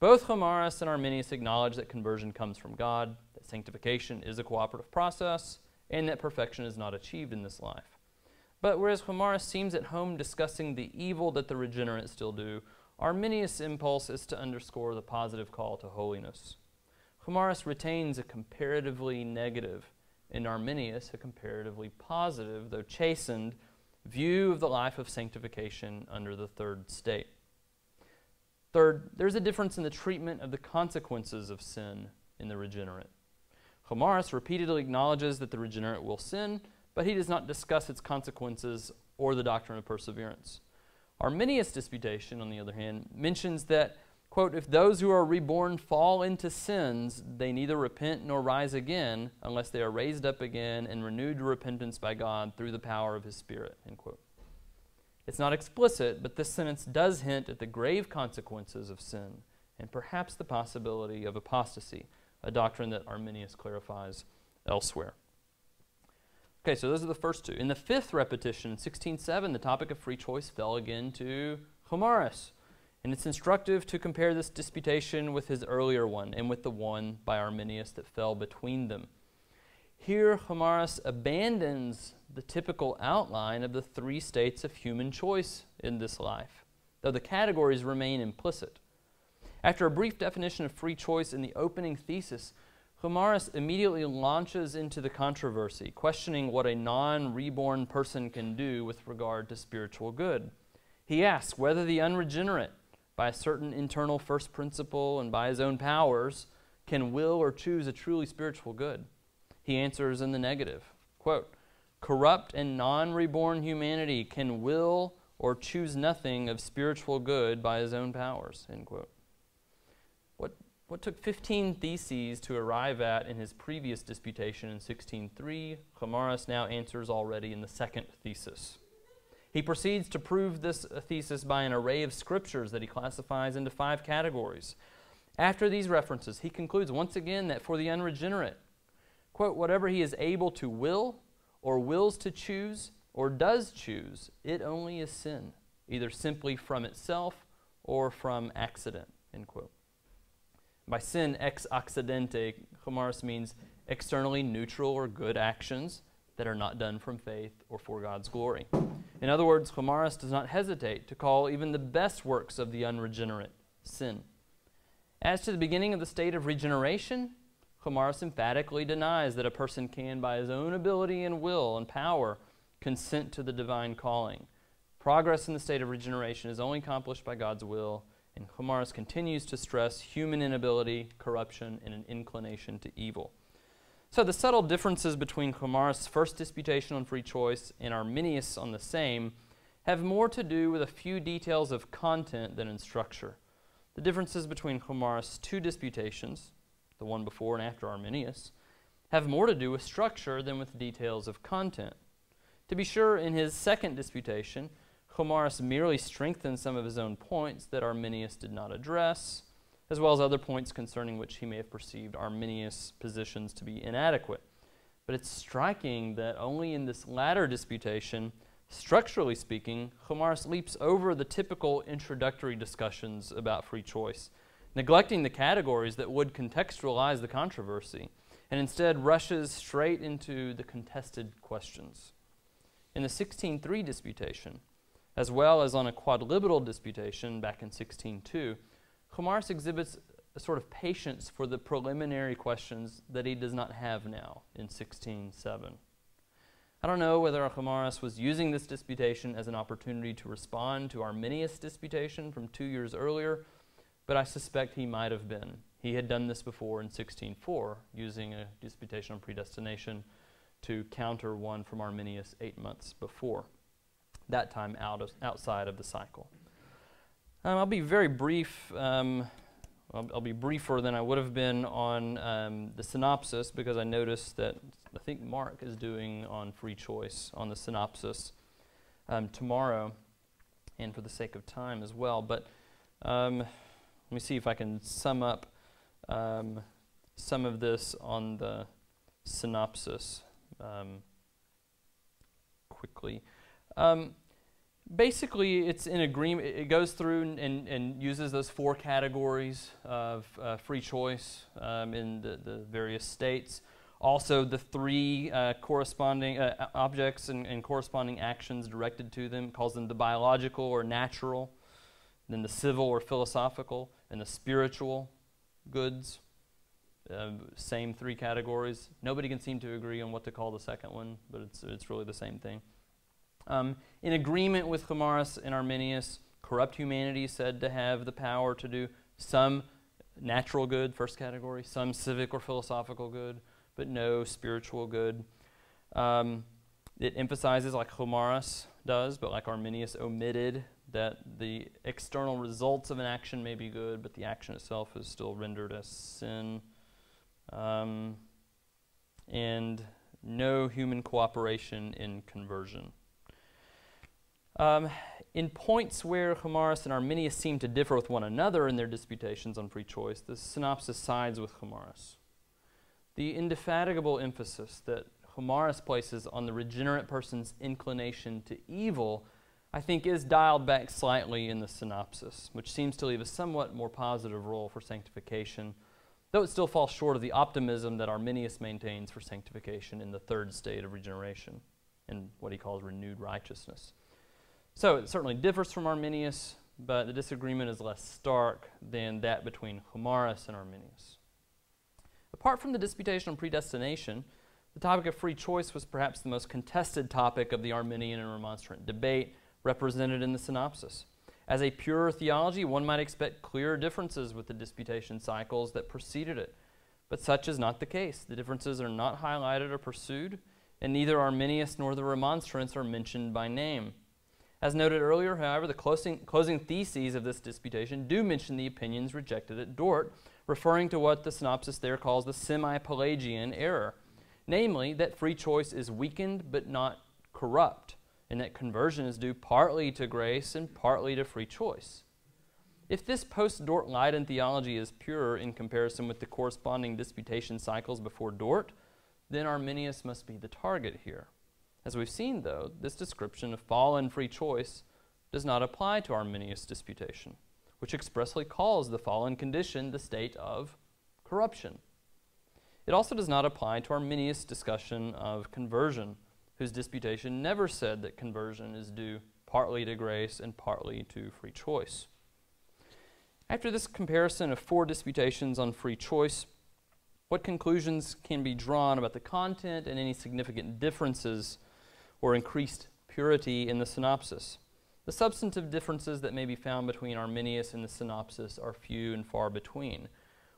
Both Gomarus and Arminius acknowledge that conversion comes from God, that sanctification is a cooperative process, and that perfection is not achieved in this life. But whereas Gomarus seems at home discussing the evil that the regenerate still do, Arminius' impulse is to underscore the positive call to holiness. Gomarus retains a comparatively negative, and Arminius a comparatively positive, though chastened, view of the life of sanctification under the third state. Third, there's a difference in the treatment of the consequences of sin in the regenerate. Gomarus repeatedly acknowledges that the regenerate will sin, but he does not discuss its consequences or the doctrine of perseverance. Arminius' disputation, on the other hand, mentions that, quote, if those who are reborn fall into sins, they neither repent nor rise again unless they are raised up again and renewed to repentance by God through the power of his Spirit, end quote. It's not explicit, but this sentence does hint at the grave consequences of sin and perhaps the possibility of apostasy, a doctrine that Arminius clarifies elsewhere. Okay, so those are the first two. In the fifth repetition, 16.7, the topic of free choice fell again to Gomarus. And it's instructive to compare this disputation with his earlier one and with the one by Arminius that fell between them. Here, Gomarus abandons the typical outline of the three states of human choice in this life, though the categories remain implicit. After a brief definition of free choice in the opening thesis, Gomarus immediately launches into the controversy, questioning what a non reborn person can do with regard to spiritual good. He asks whether the unregenerate, by a certain internal first principle and by his own powers, can will or choose a truly spiritual good he answers in the negative. Quote, corrupt and non reborn humanity can will or choose nothing of spiritual good by his own powers. End quote. What, what took 15 theses to arrive at in his previous disputation in 16.3, Gomarus now answers already in the second thesis. He proceeds to prove this thesis by an array of scriptures that he classifies into five categories. After these references, he concludes once again that for the unregenerate, quote, whatever he is able to will or wills to choose or does choose, it only is sin, either simply from itself or from accident, end quote. By sin ex accidente, Gomarus means externally neutral or good actions that are not done from faith or for God's glory. In other words, Gomarus does not hesitate to call even the best works of the unregenerate sin. As to the beginning of the state of regeneration, Gomarus emphatically denies that a person can, by his own ability and will and power, consent to the divine calling. Progress in the state of regeneration is only accomplished by God's will, and Gomarus continues to stress human inability, corruption, and an inclination to evil. So the subtle differences between Gomarus' first disputation on free choice and Arminius on the same have more to do with a few details of content than in structure. The differences between Gomarus' two disputations, the one before and after Arminius, have more to do with structure than with details of content. To be sure, in his second disputation, Gomarus merely strengthened some of his own points that Arminius did not address, as well as other points concerning which he may have perceived Arminius' positions to be inadequate. But it's striking that only in this latter disputation Structurally speaking, Gomarus leaps over the typical introductory discussions about free choice, neglecting the categories that would contextualize the controversy, and instead rushes straight into the contested questions. In the 16.3 disputation, as well as on a quodlibetal disputation back in 16.2, Gomarus exhibits a sort of patience for the preliminary questions that he does not have now in 16.7. I don't know whether Gomarus was using this disputation as an opportunity to respond to Arminius' disputation from two years earlier, but I suspect he might have been. He had done this before in 16.4, using a disputation on predestination to counter one from Arminius eight months before, that time out of, outside of the cycle. Um, I'll be very brief. Um, I'll, I'll, be briefer than I would have been on um, the synopsis because I noticed that I think Mark is doing on free choice on the synopsis um, tomorrow, and for the sake of time as well. But um, let me see if I can sum up um, some of this on the synopsis quickly. Um, basically, it's in agreement. It goes through and, and uses those four categories of uh, free choice um, in the, the, various states. Also, the three uh, corresponding uh, objects and, and, corresponding actions directed to them calls them the biological or natural, then the civil or philosophical, and the spiritual goods. Uh, same three categories. Nobody can seem to agree on what to call the second one, but it's, it's really the same thing. Um, in agreement with Gomarus and Arminius, corrupt humanity is said to have the power to do some natural good, first category, some civic or philosophical good, but no spiritual good. Um, it emphasizes, like Gomarus does, but like Arminius omitted, that the external results of an action may be good, but the action itself is still rendered as sin um, and no human cooperation in conversion. Um, in points where Gomarus and Arminius seem to differ with one another in their disputations on free choice, the synopsis sides with Gomarus. The indefatigable emphasis that Gomarus places on the regenerate person's inclination to evil, I think, is dialed back slightly in the synopsis, which seems to leave a somewhat more positive role for sanctification though it still falls short of the optimism that Arminius maintains for sanctification in the third state of regeneration, in what he calls renewed righteousness. So it certainly differs from Arminius, but the disagreement is less stark than that between Gomarus and Arminius. Apart from the disputation on predestination, the topic of free choice was perhaps the most contested topic of the Arminian and Remonstrant debate represented in the synopsis. As a pure theology, one might expect clear differences with the disputation cycles that preceded it. But such is not the case. The differences are not highlighted or pursued, and neither Arminius nor the Remonstrants are mentioned by name. As noted earlier, however, the closing, closing theses of this disputation do mention the opinions rejected at Dort, referring to what the synopsis there calls the semi Pelagian error, namely, that free choice is weakened but not corrupt and that conversion is due partly to grace and partly to free choice. If this post Dort Leiden theology is pure in comparison with the corresponding disputation cycles before Dort, then Arminius must be the target here. As we've seen, though, this description of fallen free choice does not apply to Arminius' disputation, which expressly calls the fallen condition the state of corruption. It also does not apply to Arminius' discussion of conversion, whose disputation never said that conversion is due partly to grace and partly to free choice. After this comparison of four disputations on free choice, what conclusions can be drawn about the content and any significant differences or increased purity in the synopsis? The substantive differences that may be found between Arminius and the synopsis are few and far between.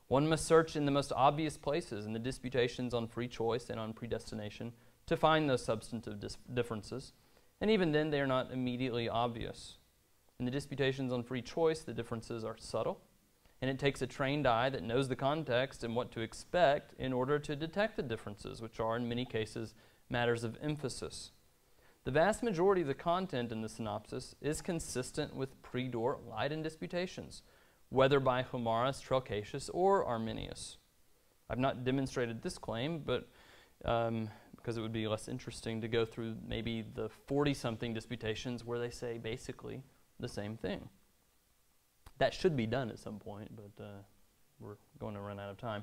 One must search in the most obvious places in the disputations on free choice and on predestination to find those substantive differences, and even then they are not immediately obvious. In the disputations on free choice, the differences are subtle, and it takes a trained eye that knows the context and what to expect in order to detect the differences, which are in many cases matters of emphasis. The vast majority of the content in the synopsis is consistent with pre Dort Leiden disputations, whether by Gomarus, Trelcatius, or Arminius. I've not demonstrated this claim, but um, because it would be less interesting to go through maybe the 40 something disputations where they say basically the same thing. That should be done at some point, but uh, we're going to run out of time.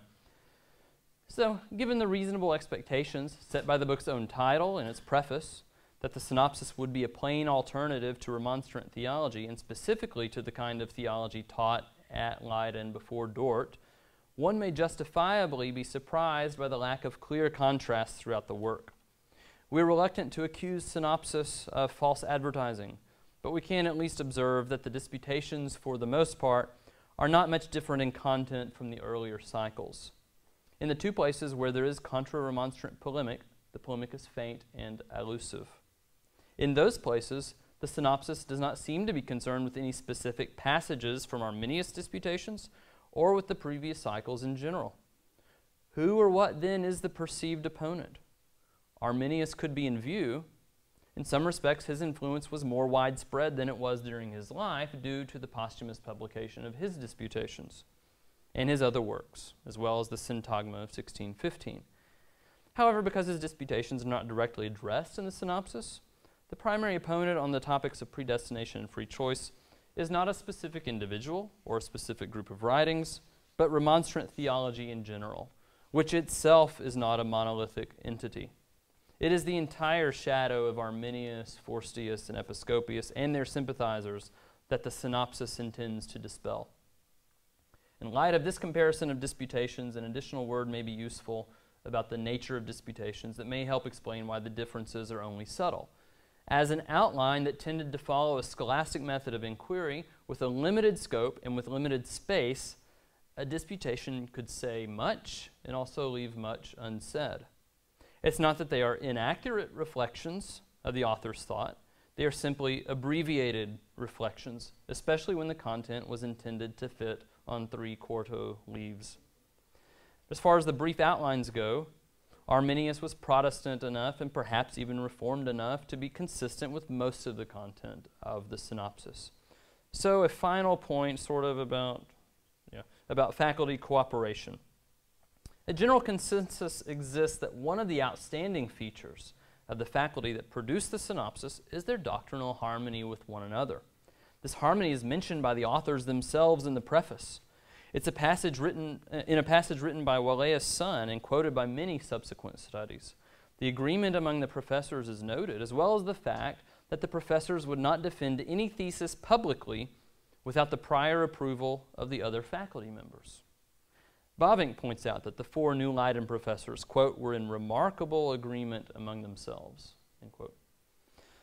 So, given the reasonable expectations set by the book's own title and its preface, that the synopsis would be a plain alternative to remonstrant theology, and specifically to the kind of theology taught at Leiden before Dort, one may justifiably be surprised by the lack of clear contrast throughout the work. We're reluctant to accuse synopsis of false advertising, but we can at least observe that the disputations, for the most part, are not much different in content from the earlier cycles. In the two places where there is contra remonstrant polemic, the polemic is faint and allusive. In those places, the synopsis does not seem to be concerned with any specific passages from Arminius disputations or with the previous cycles in general. Who or what then is the perceived opponent? Arminius could be in view. In some respects, his influence was more widespread than it was during his life due to the posthumous publication of his disputations and his other works, as well as the Syntagma of 1615. However, because his disputations are not directly addressed in the synopsis, the primary opponent on the topics of predestination and free choice is not a specific individual or a specific group of writings, but remonstrant theology in general, which itself is not a monolithic entity. It is the entire shadow of Arminius, Vorstius, and Episcopius and their sympathizers that the synopsis intends to dispel. In light of this comparison of disputations, an additional word may be useful about the nature of disputations that may help explain why the differences are only subtle as an outline that tended to follow a scholastic method of inquiry with a limited scope and with limited space, a disputation could say much and also leave much unsaid. It's not that they are inaccurate reflections of the author's thought, they are simply abbreviated reflections, especially when the content was intended to fit on three quarto leaves. As far as the brief outlines go, Arminius was Protestant enough and perhaps even Reformed enough to be consistent with most of the content of the synopsis. So, a final point, sort of about, yeah, about faculty cooperation. A general consensus exists that one of the outstanding features of the faculty that produce the synopsis is their doctrinal harmony with one another. This harmony is mentioned by the authors themselves in the preface. It's a passage written uh, in a passage written by Walaeus' son and quoted by many subsequent studies. The agreement among the professors is noted, as well as the fact that the professors would not defend any thesis publicly without the prior approval of the other faculty members. Bavinck points out that the four New Leiden professors, quote, were in remarkable agreement among themselves, end quote.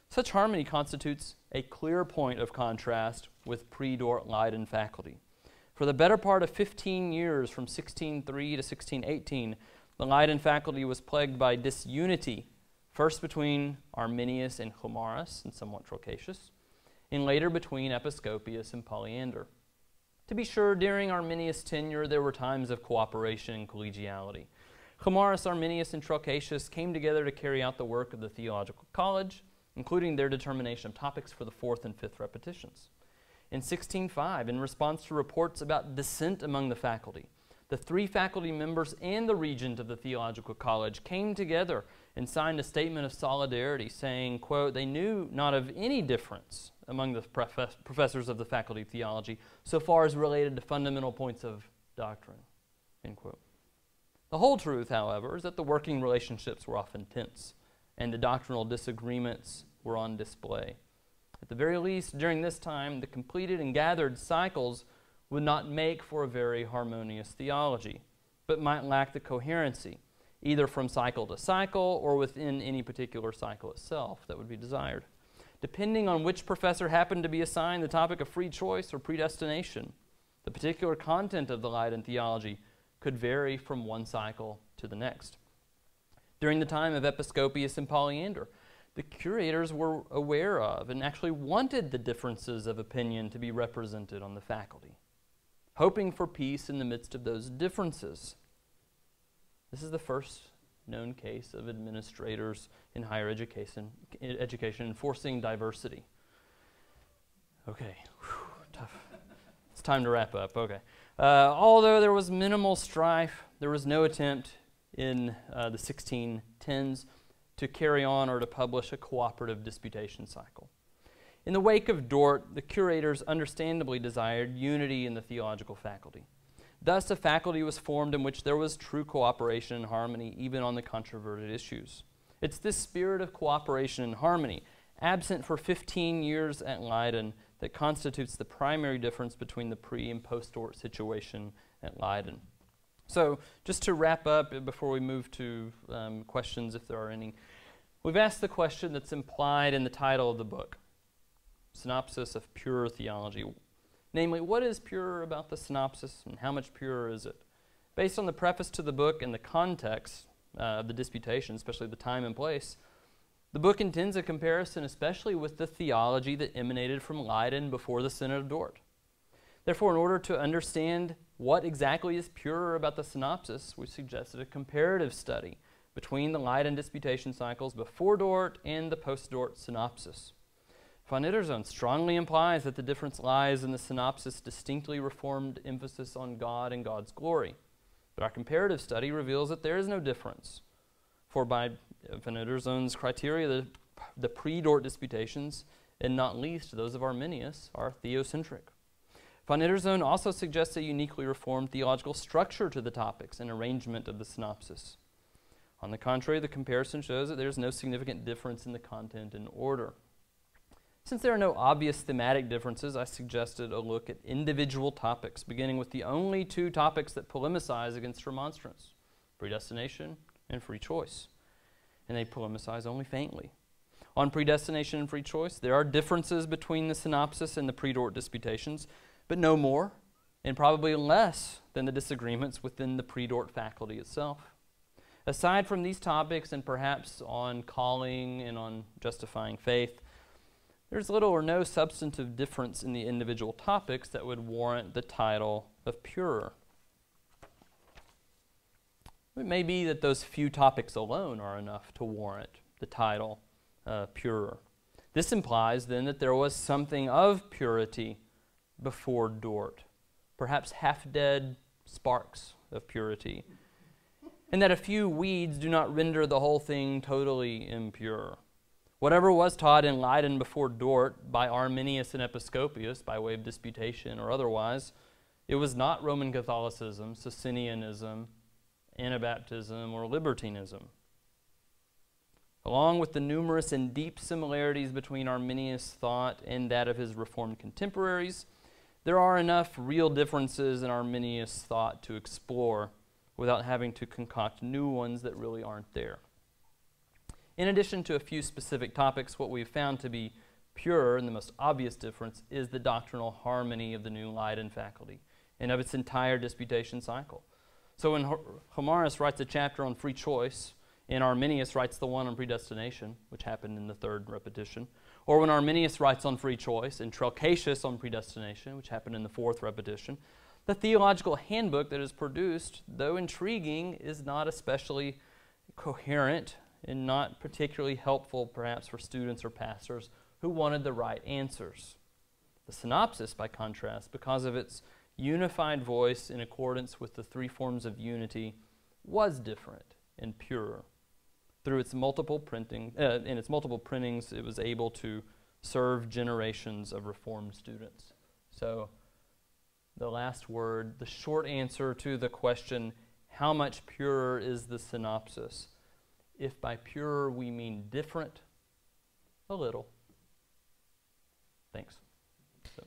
Such harmony constitutes a clear point of contrast with pre-Dort Leiden faculty. For the better part of 15 years, from 1603 to 1618, the Leiden faculty was plagued by disunity, first between Arminius and Gomarus, and somewhat Trelcatius, and later between Episcopius and Polyander. To be sure, during Arminius' tenure, there were times of cooperation and collegiality. Gomarus, Arminius, and Trelcatius came together to carry out the work of the Theological College, including their determination of topics for the fourth and fifth repetitions in 1605 in response to reports about dissent among the faculty. The three faculty members and the regent of the theological college came together and signed a statement of solidarity saying, quote, they knew not of any difference among the prof- professors of the faculty of theology so far as related to fundamental points of doctrine, end quote. The whole truth, however, is that the working relationships were often tense and the doctrinal disagreements were on display. At the very least, during this time, the completed and gathered cycles would not make for a very harmonious theology, but might lack the coherency, either from cycle to cycle or within any particular cycle itself that would be desired. Depending on which professor happened to be assigned the topic of free choice or predestination, the particular content of the Leiden theology could vary from one cycle to the next. During the time of Episcopius and Polyander, the curators were aware of and actually wanted the differences of opinion to be represented on the faculty, hoping for peace in the midst of those differences. This is the first known case of administrators in higher education, education enforcing diversity. Okay, Whew, tough. It's time to wrap up. Okay. Uh, although there was minimal strife, there was no attempt in uh, the 1610s to carry on or to publish a cooperative disputation cycle. In the wake of Dort, the curators understandably desired unity in the theological faculty. Thus, a faculty was formed in which there was true cooperation and harmony, even on the controverted issues. It's this spirit of cooperation and harmony, absent for 15 years at Leiden, that constitutes the primary difference between the pre and post Dort situation at Leiden. So, just to wrap up uh, before we move to um, questions, if there are any, we've asked the question that's implied in the title of the book Synopsis of Pure Theology. Namely, what is pure about the synopsis and how much purer is it? Based on the preface to the book and the context uh, of the disputation, especially the time and place, the book intends a comparison especially with the theology that emanated from Leiden before the Synod of Dort. Therefore, in order to understand what exactly is purer about the synopsis, we suggested a comparative study between the Leiden disputation cycles before Dort and the post Dort synopsis. Van Itterzon strongly implies that the difference lies in the synopsis' distinctly reformed emphasis on God and God's glory. But our comparative study reveals that there is no difference. For by Van Itterzon's criteria, the, the pre Dort disputations, and not least those of Arminius, are theocentric. Van Itterzon also suggests a uniquely reformed theological structure to the topics and arrangement of the synopsis. On the contrary, the comparison shows that there is no significant difference in the content and order. Since there are no obvious thematic differences, I suggested a look at individual topics, beginning with the only two topics that polemicize against remonstrance predestination and free choice. And they polemicize only faintly. On predestination and free choice, there are differences between the synopsis and the pre Dort disputations, but no more, and probably less than the disagreements within the pre Dort faculty itself. Aside from these topics, and perhaps on calling and on justifying faith, there's little or no substantive difference in the individual topics that would warrant the title of purer. It may be that those few topics alone are enough to warrant the title uh, purer. This implies then that there was something of purity before Dort, perhaps half dead sparks of purity, and that a few weeds do not render the whole thing totally impure. Whatever was taught in Leiden before Dort by Arminius and Episcopius, by way of disputation or otherwise, it was not Roman Catholicism, Socinianism, Anabaptism, or Libertinism. Along with the numerous and deep similarities between Arminius' thought and that of his Reformed contemporaries, there are enough real differences in Arminius' thought to explore without having to concoct new ones that really aren't there. In addition to a few specific topics, what we've found to be pure and the most obvious difference is the doctrinal harmony of the new Leiden faculty and of its entire disputation cycle. So when Gomarus writes a chapter on free choice, and Arminius writes the one on predestination, which happened in the third repetition, or when Arminius writes on free choice and Trelcatius on predestination, which happened in the fourth repetition, the theological handbook that is produced, though intriguing, is not especially coherent and not particularly helpful, perhaps, for students or pastors who wanted the right answers. The synopsis, by contrast, because of its unified voice in accordance with the three forms of unity, was different and purer through its multiple printing, uh, in its multiple printings, it was able to serve generations of Reformed students. So, the last word, the short answer to the question, how much purer is the synopsis? If by purer we mean different, a little. Thanks. So.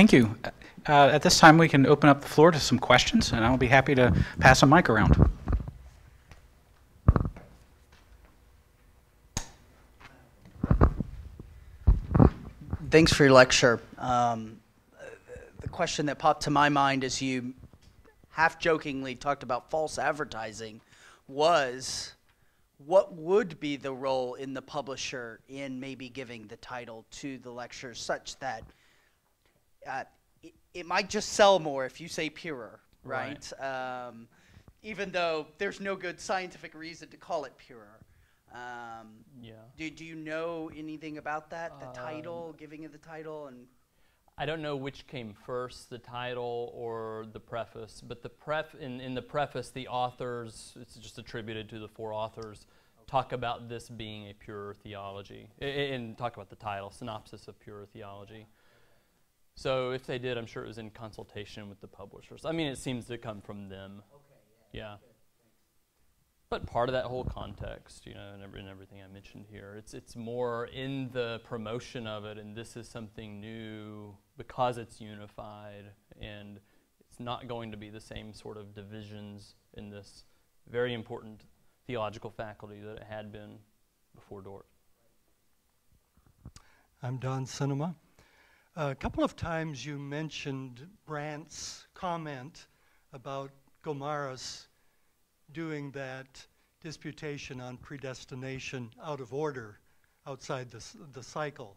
Thank you. Uh, at this time, we can open up the floor to some questions, and I'll be happy to pass a mic around. Thanks for your lecture. Um, the question that popped to my mind as you half jokingly talked about false advertising was what would be the role in the publisher in maybe giving the title to the lecture such that uh, it, it, might just sell more if you say purer, right? right. Um, even though there's no good scientific reason to call it purer. Um, Yeah. do, do you know anything about that? The Um, title, giving it the title, and I don't know which came first, the title or the preface, but the pref in, in the preface, the authors, it's just attributed to the four authors, talk about this being a pure theology, a- a- and talk about the title, Synopsis of Pure Theology. So if they did, I'm sure it was in consultation with the publishers. I mean, it seems to come from them. Yeah. But part of that whole context, you know, and, every, and everything I mentioned here, it's it's more in the promotion of it, and this is something new because it's unified, and it's not going to be the same sort of divisions in this very important theological faculty that it had been before Dort. I'm Don Sinnema. A couple of times you mentioned Brandt's comment about Gomarus doing that disputation on predestination out of order, outside the, the cycle.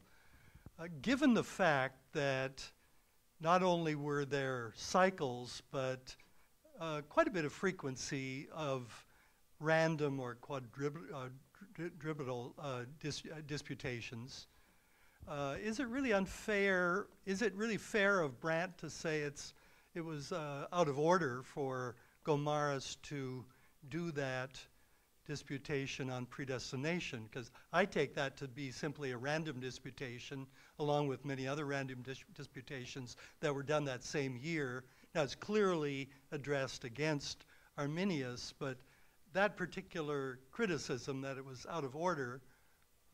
Uh, given the fact that not only were there cycles, but uh, quite a bit of frequency of random or quodlibetal uh, uh, dis- uh, disputations, uh, is it really unfair? Is it really fair of Brandt to say it's it was uh, out of order for Gomarus to do that disputation on predestination? Because I take that to be simply a random disputation, along with many other random dis- disputations that were done that same year. Now it's clearly addressed against Arminius, but that particular criticism that it was out of order,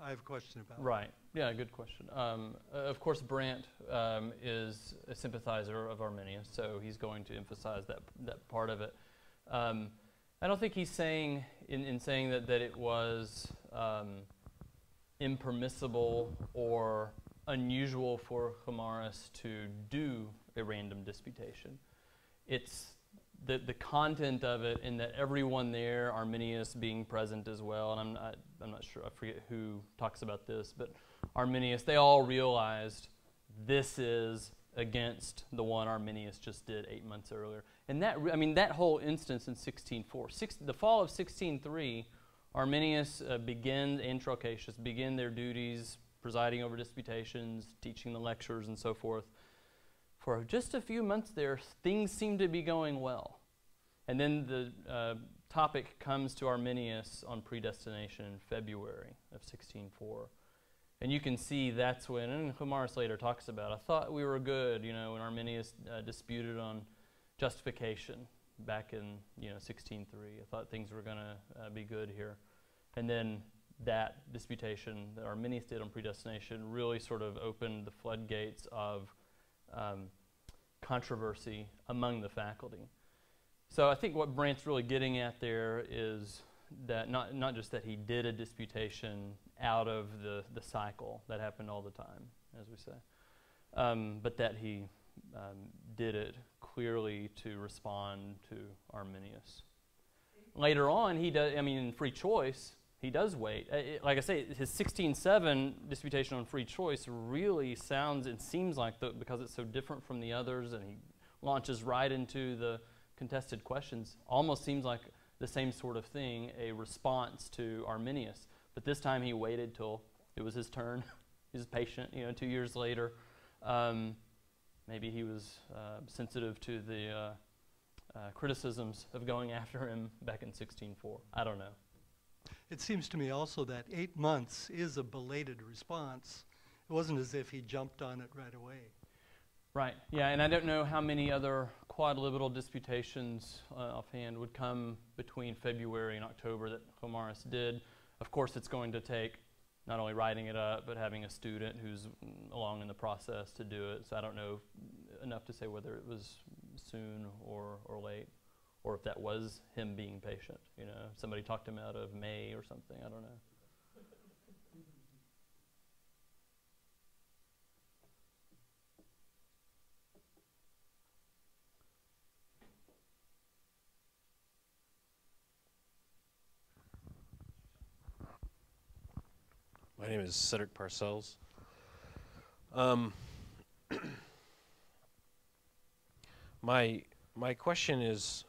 I have a question about. Right. Yeah, good question. Um, uh, of course, Brandt um, is a sympathizer of Arminius, so he's going to emphasize that that part of it. Um, I don't think he's saying in, in saying that that it was um, impermissible or unusual for Gomarus to do a random disputation. It's the, the content of it in that everyone there, Arminius being present as well, and I'm not, I'm not sure, I forget who talks about this, but Arminius, they all realized this is against the one Arminius just did eight months earlier. And that, I mean, that whole instance in 1604, six, the fall of 1603, Arminius uh, begin, and Trelcatius begin their duties, presiding over disputations, teaching the lectures, and so forth for just a few months there, things seem to be going well. And then the uh, topic comes to Arminius on predestination in February of 1604. And you can see that's when, and Gomarus later talks about, I thought we were good, you know, when Arminius uh, disputed on justification back in, you know, 1603. I thought things were going to uh, be good here. And then that disputation that Arminius did on predestination really sort of opened the floodgates of um, controversy among the faculty. So I think what Brandt's really getting at there is that not, not just that he did a disputation out of the, the cycle that happened all the time, as we say, um, but that he um, did it clearly to respond to Arminius. Later on, he does, I mean, in free choice, he does wait. Uh, it- like I say, his 16.7 disputation on free choice really sounds and seems like, the, because it's so different from the others and he launches right into the contested questions, almost seems like the same sort of thing, a response to Arminius. But this time he waited till it was his turn. he was patient, you know, two years later. Um, maybe he was uh, sensitive to the uh, uh, criticisms of going after him back in 16.4. I don't know. It seems to me also that eight months is a belated response. It wasn't as if he jumped on it right away. Right. Yeah, and I don't know how many other quodlibetal disputations uh, offhand would come between February and October that Gomarus did. Of course, it's going to take not only writing it up, but having a student who's along in the process to do it. So I don't know enough to say whether it was soon or, or late, or if that was him being patient. You know, somebody talked him out of May or something. I don't know. My name is Cedric Parcells. Um, my my question is,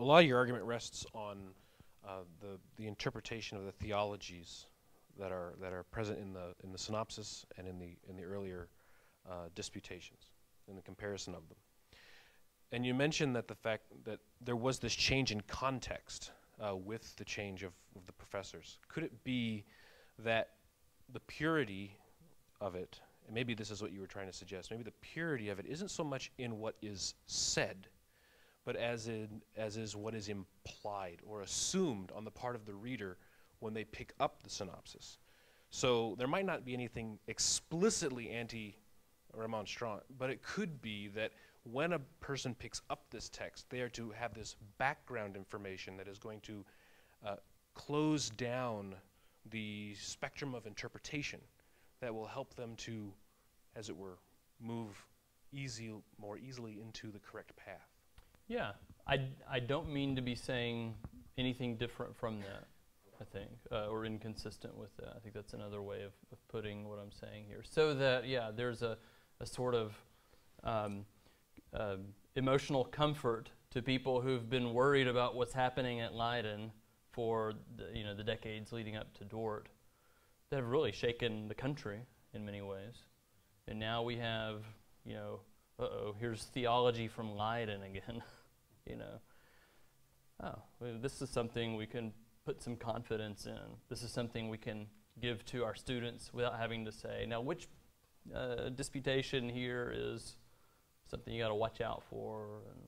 a lot of your argument rests on uh, the, the interpretation of the theologies that are, that are present in the, in the synopsis and in the, in the earlier uh, disputations, in the comparison of them. And you mentioned that the fact that there was this change in context uh, with the change of, of the professors. Could it be that the purity of it, and maybe this is what you were trying to suggest, maybe the purity of it isn't so much in what is said, but as in as is what is implied or assumed on the part of the reader when they pick up the synopsis. So there might not be anything explicitly anti remonstrant, but it could be that when a person picks up this text, they are to have this background information that is going to uh, close down the spectrum of interpretation that will help them to, as it were, move easy, more easily into the correct path. Yeah, I, I don't mean to be saying anything different from that, I think, uh, or inconsistent with that. I think that's another way of, of putting what I'm saying here. So that, yeah, there's a, a sort of um, uh, emotional comfort to people who've been worried about what's happening at Leiden for the, you know, the decades leading up to Dort that have really shaken the country in many ways. And now we have, you know, uh-oh, here's theology from Leiden again, you know. Oh, well, this is something we can put some confidence in. This is something we can give to our students without having to say, now which uh, disputation here is something you got to watch out for, and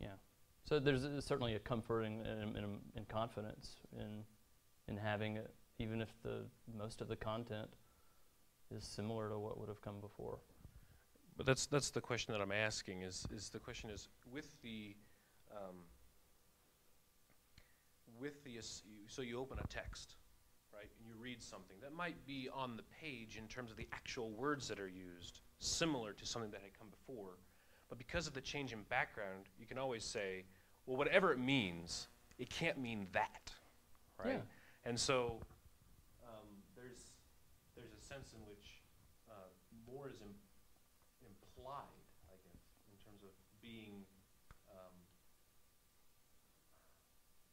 yeah. So there's uh, certainly a comfort and, confidence in in having it, even if the most of the content is similar to what would have come before. But that's that's the question that I'm asking. Is is the question is with the um, with the so you open a text, right, and you read something that might be on the page in terms of the actual words that are used, similar to something that had come before, but because of the change in background, you can always say, well, whatever it means, it can't mean that, right? Yeah. And so um, there's there's a sense in which uh, more is im- implied, I guess, in terms of being. Um,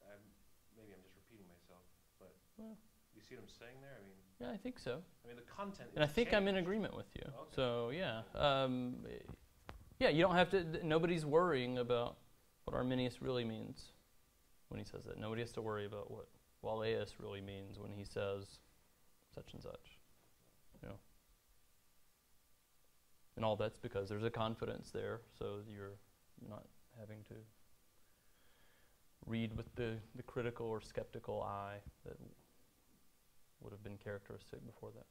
I'm, maybe I'm just repeating myself, but Well. you see what I'm saying there? I mean, Yeah, I think so. I mean the content. And I think I'm in agreement with you. Okay. So yeah, um, yeah, you don't have to. th- Nobody's worrying about what Arminius really means when he says that. Nobody has to worry about what Walaeus really means when he says such and such. You know. And all that's because there's a confidence there, so you're not having to read with the, the critical or skeptical eye that would have been characteristic before that.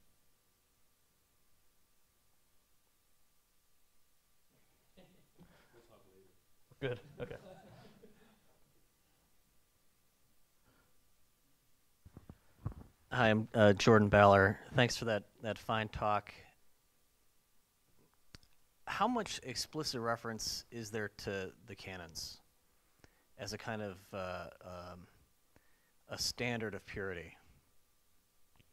Good. Okay. Hi, I'm uh, Jordan Ballor. Thanks for that, that fine talk. How much explicit reference is there to the canons as a kind of uh, um, a standard of purity?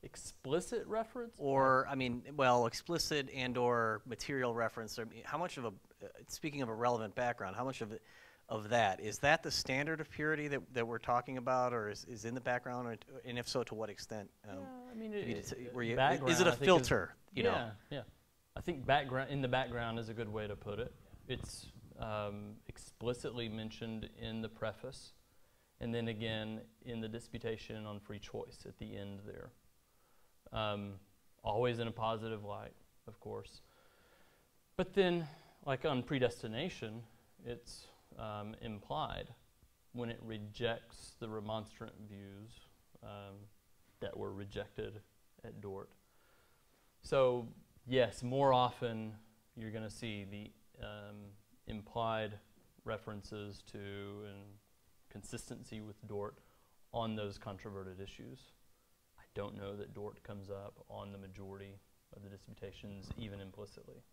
Explicit reference? Or, I mean, well, explicit and/or material reference. I mean, how much of a, uh, speaking of a relevant background, how much of it, of that is that the standard of purity that, that we're talking about, or is, is in the background, or, t- and if so, to what extent? Um, yeah, I mean, maybe it, t- it- you- background, is it a filter? You yeah, know, yeah. I think background in the background is a good way to put it. It's um, explicitly mentioned in the preface, and then again in the disputation on free choice at the end there. Um, always in a positive light, of course. But then, like on predestination, it's um, implied when it rejects the remonstrant views um, that were rejected at Dort. So, yes, more often you're going to see the um, implied references to and consistency with Dort on those controverted issues. Don't know that Dort comes up on the majority of the disputations, even implicitly.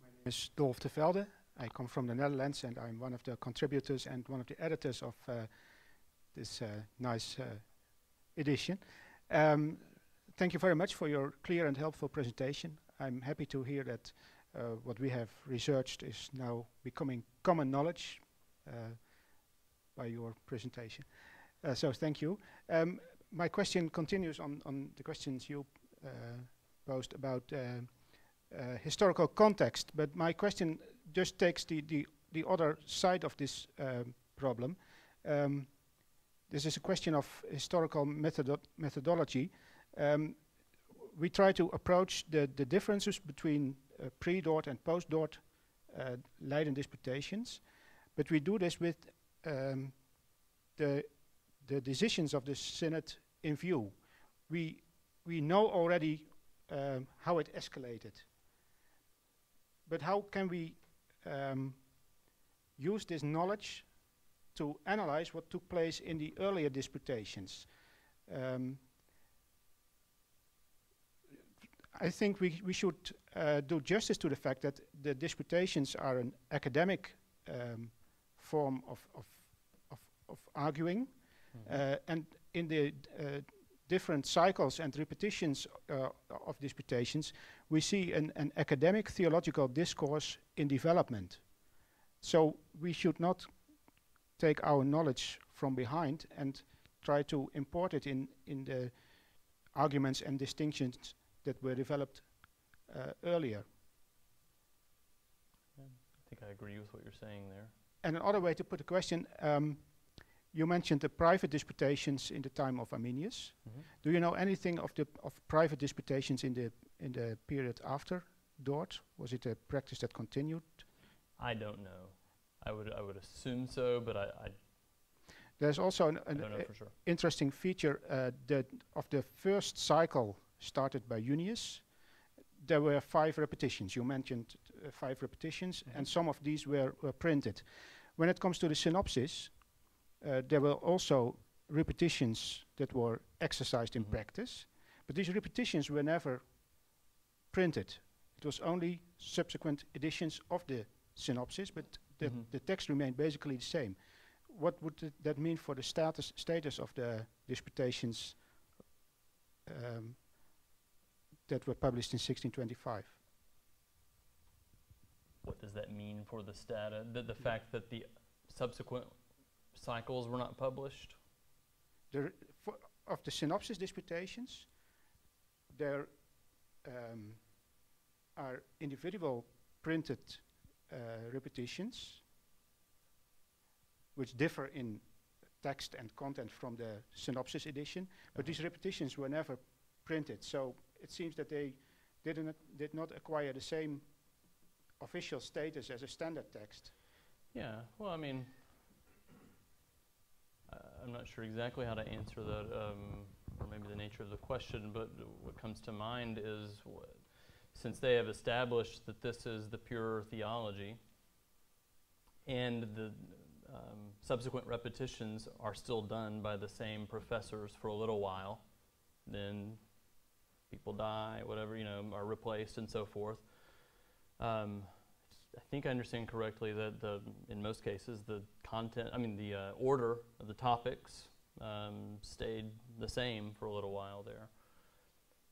My name is Dolf te Velde. I come from the Netherlands and I'm one of the contributors and one of the editors of uh, this uh, nice uh, edition. Um, thank you very much for your clear and helpful presentation. I'm happy to hear that what we have researched is now becoming common knowledge uh, by your presentation. Uh, so thank you. Um, my question continues on, on the questions you uh, posed about uh, uh, historical context, but my question just takes the, the, the other side of this um, problem. Um, this is a question of historical methodo methodology. Um, we try to approach the, the differences between uh, pre-Dort and post-Dort uh, Leiden disputations, but we do this with um, the, the decisions of the Synod in view. We, we know already um, how it escalated, but how can we um, use this knowledge to analyze what took place in the earlier disputations? Um, I think we, we should uh, do justice to the fact that the disputations are an academic um, form of, of, of, of arguing. Mm -hmm. uh, and in the uh, different cycles and repetitions uh, of disputations, we see an, an academic theological discourse in development. So we should not take our knowledge from behind and try to import it in, in the arguments and distinctions that were developed uh, earlier. Yeah, I think I agree with what you're saying there. And another way to put the question, um, you mentioned the private disputations in the time of Arminius. Mm -hmm. Do you know anything of the of private disputations in the in the period after Dort? Was it a practice that continued? I don't know. I would I would assume so, but I, I there's also an, an sure. interesting feature uh, that of the first cycle started by Junius. There were five repetitions. You mentioned uh, five repetitions, mm -hmm. and some of these were, were, printed. When it comes to the synopsis, uh, there were also repetitions that were exercised in mm -hmm. practice, but these repetitions were never printed. It was only subsequent editions of the synopsis, but the, mm -hmm. the text remained basically the same. What would that mean for the status status of the disputations um, that were published in 1625. What does that mean for the data? The, the fact that the subsequent cycles were not published? The of the synopsis disputations, there um, are individual printed uh, repetitions which differ in text and content from the synopsis edition, but these repetitions were never printed. So it seems that they didn't, did not acquire the same official status as a standard text. Yeah, well, I mean, uh, I'm not sure exactly how to answer that, um, or maybe the nature of the question, but what comes to mind is since they have established that this is the pure theology, and the um, subsequent repetitions are still done by the same professors for a little while, then people die, whatever, you know, are replaced and so forth. Um, I think I understand correctly that the, in most cases the content, I mean the uh, order of the topics um, stayed the same for a little while there.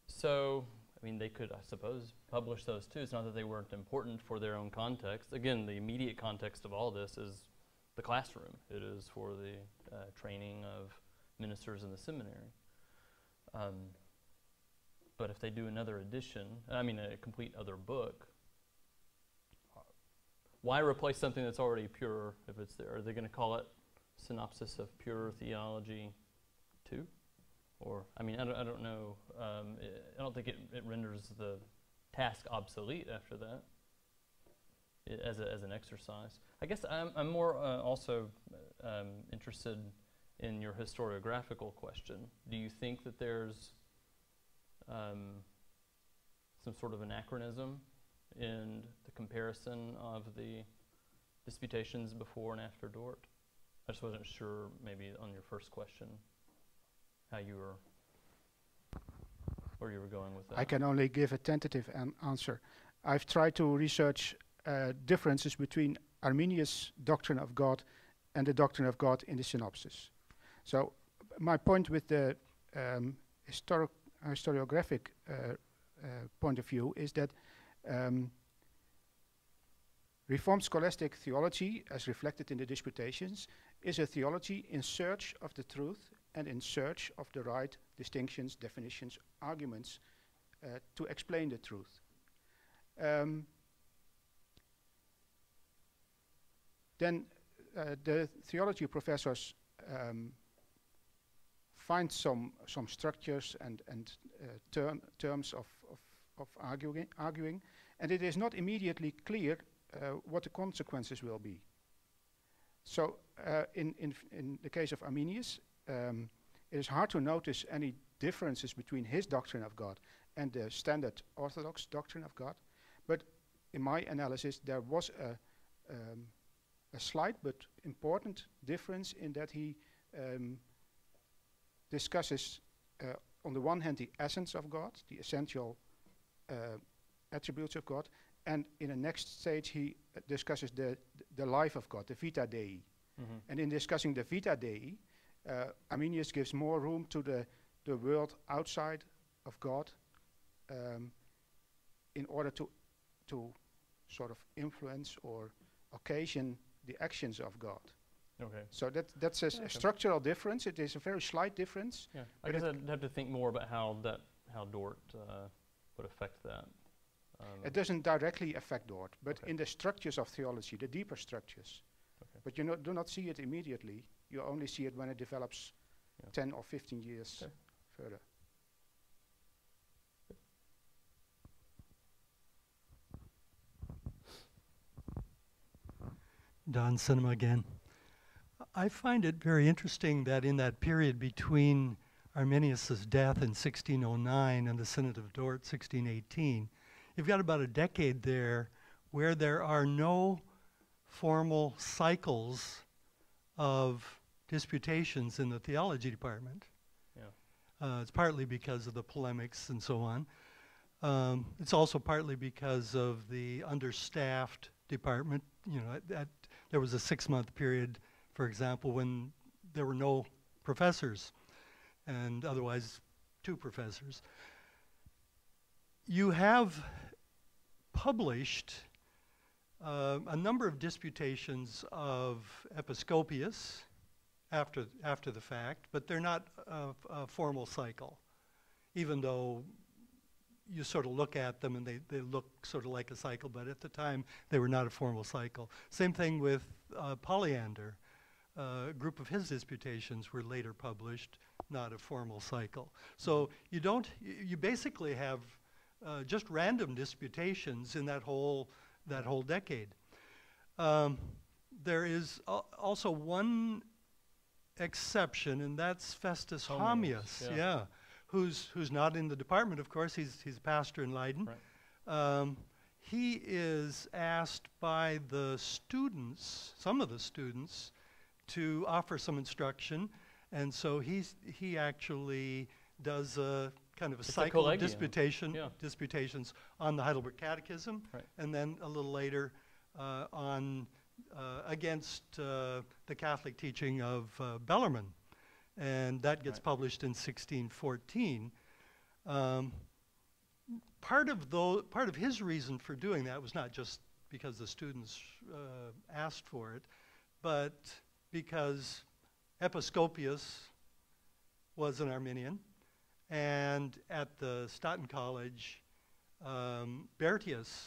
So, I mean, they could, I suppose, publish those too. It's not that they weren't important for their own context. Again, the immediate context of all this is the classroom. It is for the uh, training of ministers in the seminary. Um, but if they do another edition, I mean a complete other book, why replace something that's already pure if it's there? Are they going to call it Synopsis of Pure Theology 2? Or, I mean, I don't, I don't know. Um, I don't think it, it renders the task obsolete after that as, a, as an exercise. I guess I'm, I'm more uh, also um, interested in your historiographical question. Do you think that there's um, some sort of anachronism in the comparison of the disputations before and after Dort. I just wasn't sure, maybe on your first question, how you were, where you were going with that. I can only give a tentative an answer. I've tried to research uh, differences between Arminius' doctrine of God and the doctrine of God in the synopsis. So my point with the um, historic historiographic uh, uh, point of view is that um, Reformed scholastic theology, as reflected in the disputations, is a theology in search of the truth and in search of the right distinctions, definitions, arguments uh, to explain the truth. Um, then uh, the theology professors um, find some some structures and and uh, term terms of of, of arguing arguing, and it is not immediately clear uh, what the consequences will be. So uh, in in in the case of Arminius, um, it is hard to notice any differences between his doctrine of God and the standard Orthodox doctrine of God, but in my analysis there was a um, a slight but important difference in that he um, discusses, uh, on the one hand, the essence of God, the essential uh, attributes of God, and in the next stage, he uh, discusses the, the life of God, the Vita Dei. Mhm. And in discussing the Vita Dei, uh, Arminius gives more room to the, the world outside of God um, in order to, to sort of influence or occasion the actions of God. Okay. So that, that's a, Okay. structural difference. It is a very slight difference. Yeah. I guess I'd have to think more about how that how Dort uh, would affect that. Um, It doesn't directly affect Dort, but Okay. in the structures of theology, the deeper structures. Okay. But you no, do not see it immediately. You only see it when it develops Yeah. 10 or 15 years Okay. further. Don Sinnema again. I find it very interesting that in that period between Arminius's death in 1609 and the Synod of Dort 1618, you've got about a decade there where there are no formal cycles of disputations in the theology department. Yeah. Uh, it's partly because of the polemics and so on. Um, it's also partly because of the understaffed department. You know, at, at, there was a six-month period, for example, when there were no professors, and otherwise two professors. You have published uh, a number of disputations of Episcopius after after the fact, but they're not a, a formal cycle, even though you sort of look at them and they, they look sort of like a cycle, but at the time they were not a formal cycle. Same thing with uh, Polyander. Uh, a group of his disputations were later published, not a formal cycle. So you don't, you basically have uh, just random disputations in that whole, that whole decade. Um, there is al- also one exception, and that's Festus Hommius, Hommius, yeah. yeah, who's, who's not in the department, of course. He's, he's a pastor in Leiden. Right. Um, he is asked by the students, some of the students, to offer some instruction, and so he's, he actually does a kind of a It's a cycle of disputation, yeah. disputations on the Heidelberg Catechism, Right. and then a little later uh, on uh, against uh, the Catholic teaching of uh, Bellarmine, and that gets Right. published in 1614. Um, part of though part of his reason for doing that was not just because the students uh, asked for it, but because Episcopius was an Arminian, and at the Staten College, um, Bertius,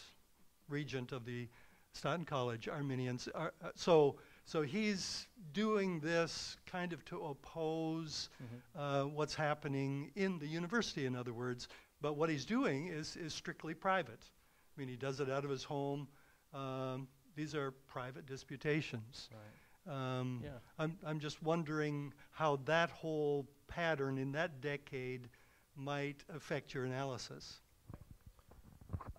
regent of the Staten College Arminians, are, uh, so so he's doing this kind of to oppose uh, what's happening in the university, in other words. But what he's doing is, is strictly private. I mean, he does it out of his home. Um, these are private disputations. Right. Um, Yeah. I'm, I'm just wondering how that whole pattern in that decade might affect your analysis.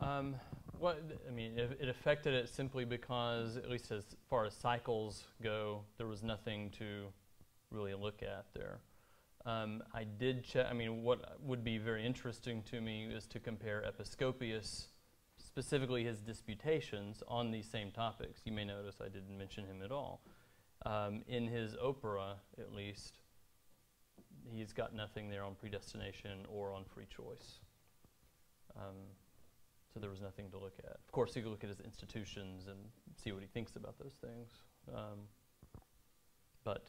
Um, well, I mean, it, it affected it simply because, at least as far as cycles go, there was nothing to really look at there. Um, I did check. I mean, what would be very interesting to me is to compare Episcopius, specifically his disputations on these same topics. You may notice I didn't mention him at all. Um, in his opera, at least, he's got nothing there on predestination or on free choice. Um, so there was nothing to look at. Of course, he could look at his institutions and see what he thinks about those things. Um, but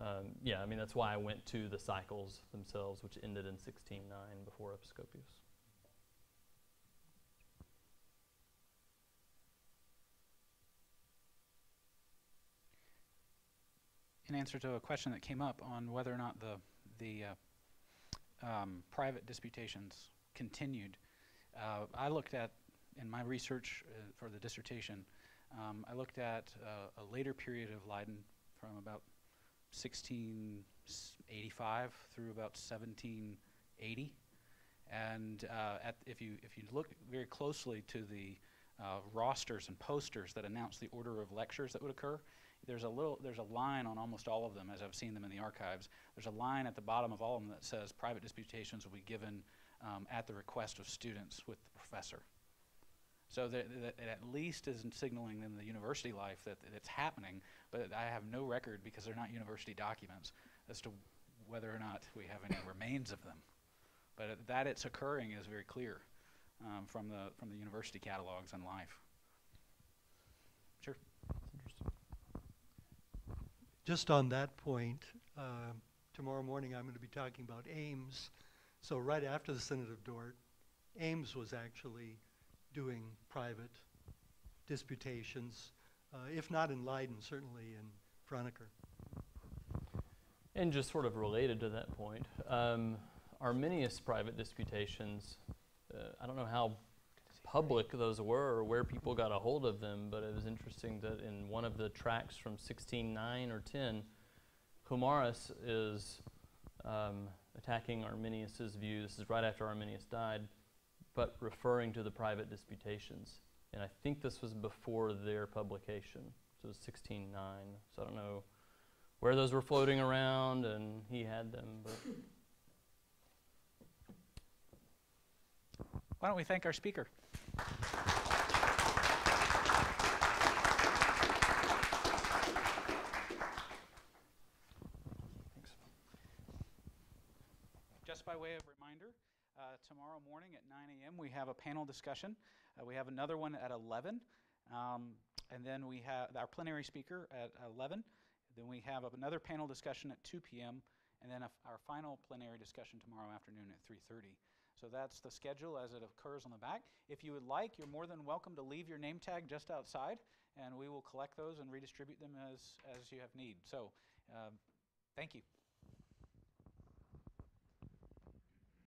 um, yeah, I mean that's why I went to the cycles themselves, which ended in 1609 before Episcopius. In answer to a question that came up on whether or not the the uh, um, private disputations continued, uh, I looked at in my research uh, for the dissertation. Um, I looked at uh, a later period of Leiden from about 1685 through about 1780, and uh, at, if you if you look very closely to the uh, rosters and posters that announce the order of lectures that would occur, there's a little there's a line on almost all of them as I've seen them in the archives. There's a line at the bottom of all of them that says private disputations will be given um, at the request of students with the professor. So that, it at least is signaling in the university life that, that it's happening, but I have no record because they're not university documents as to whether or not we have any remains of them. But that it's occurring is very clear um, from the from the university catalogs and life. Sure. Interesting. Just on that point, uh, tomorrow morning I'm going to be talking about Ames. So right after the Synod of Dort, Ames was actually doing private disputations, uh, if not in Leiden, certainly in Franeker. And just sort of related to that point, um, Arminius private disputations, uh, I don't know how public those were or where people got a hold of them, but it was interesting that in one of the tracks from 1609 or 10, Gomarus is um, attacking Arminius's view. This is right after Arminius died, but referring to the private disputations. And I think this was before their publication. So it was 1609. So I don't know where those were floating around, and he had them. But Why don't we thank our speaker? Just by way of reminder, uh, tomorrow morning at 9 a.m. we have a panel discussion. Uh, we have another one at 11, um, and then we have our plenary speaker at 11. Then we have another panel discussion at 2 p.m. and then our final plenary discussion tomorrow afternoon at 3:30. So that's the schedule as it occurs on the back. If you would like, you're more than welcome to leave your name tag just outside, and we will collect those and redistribute them as as you have need. So, um, thank you.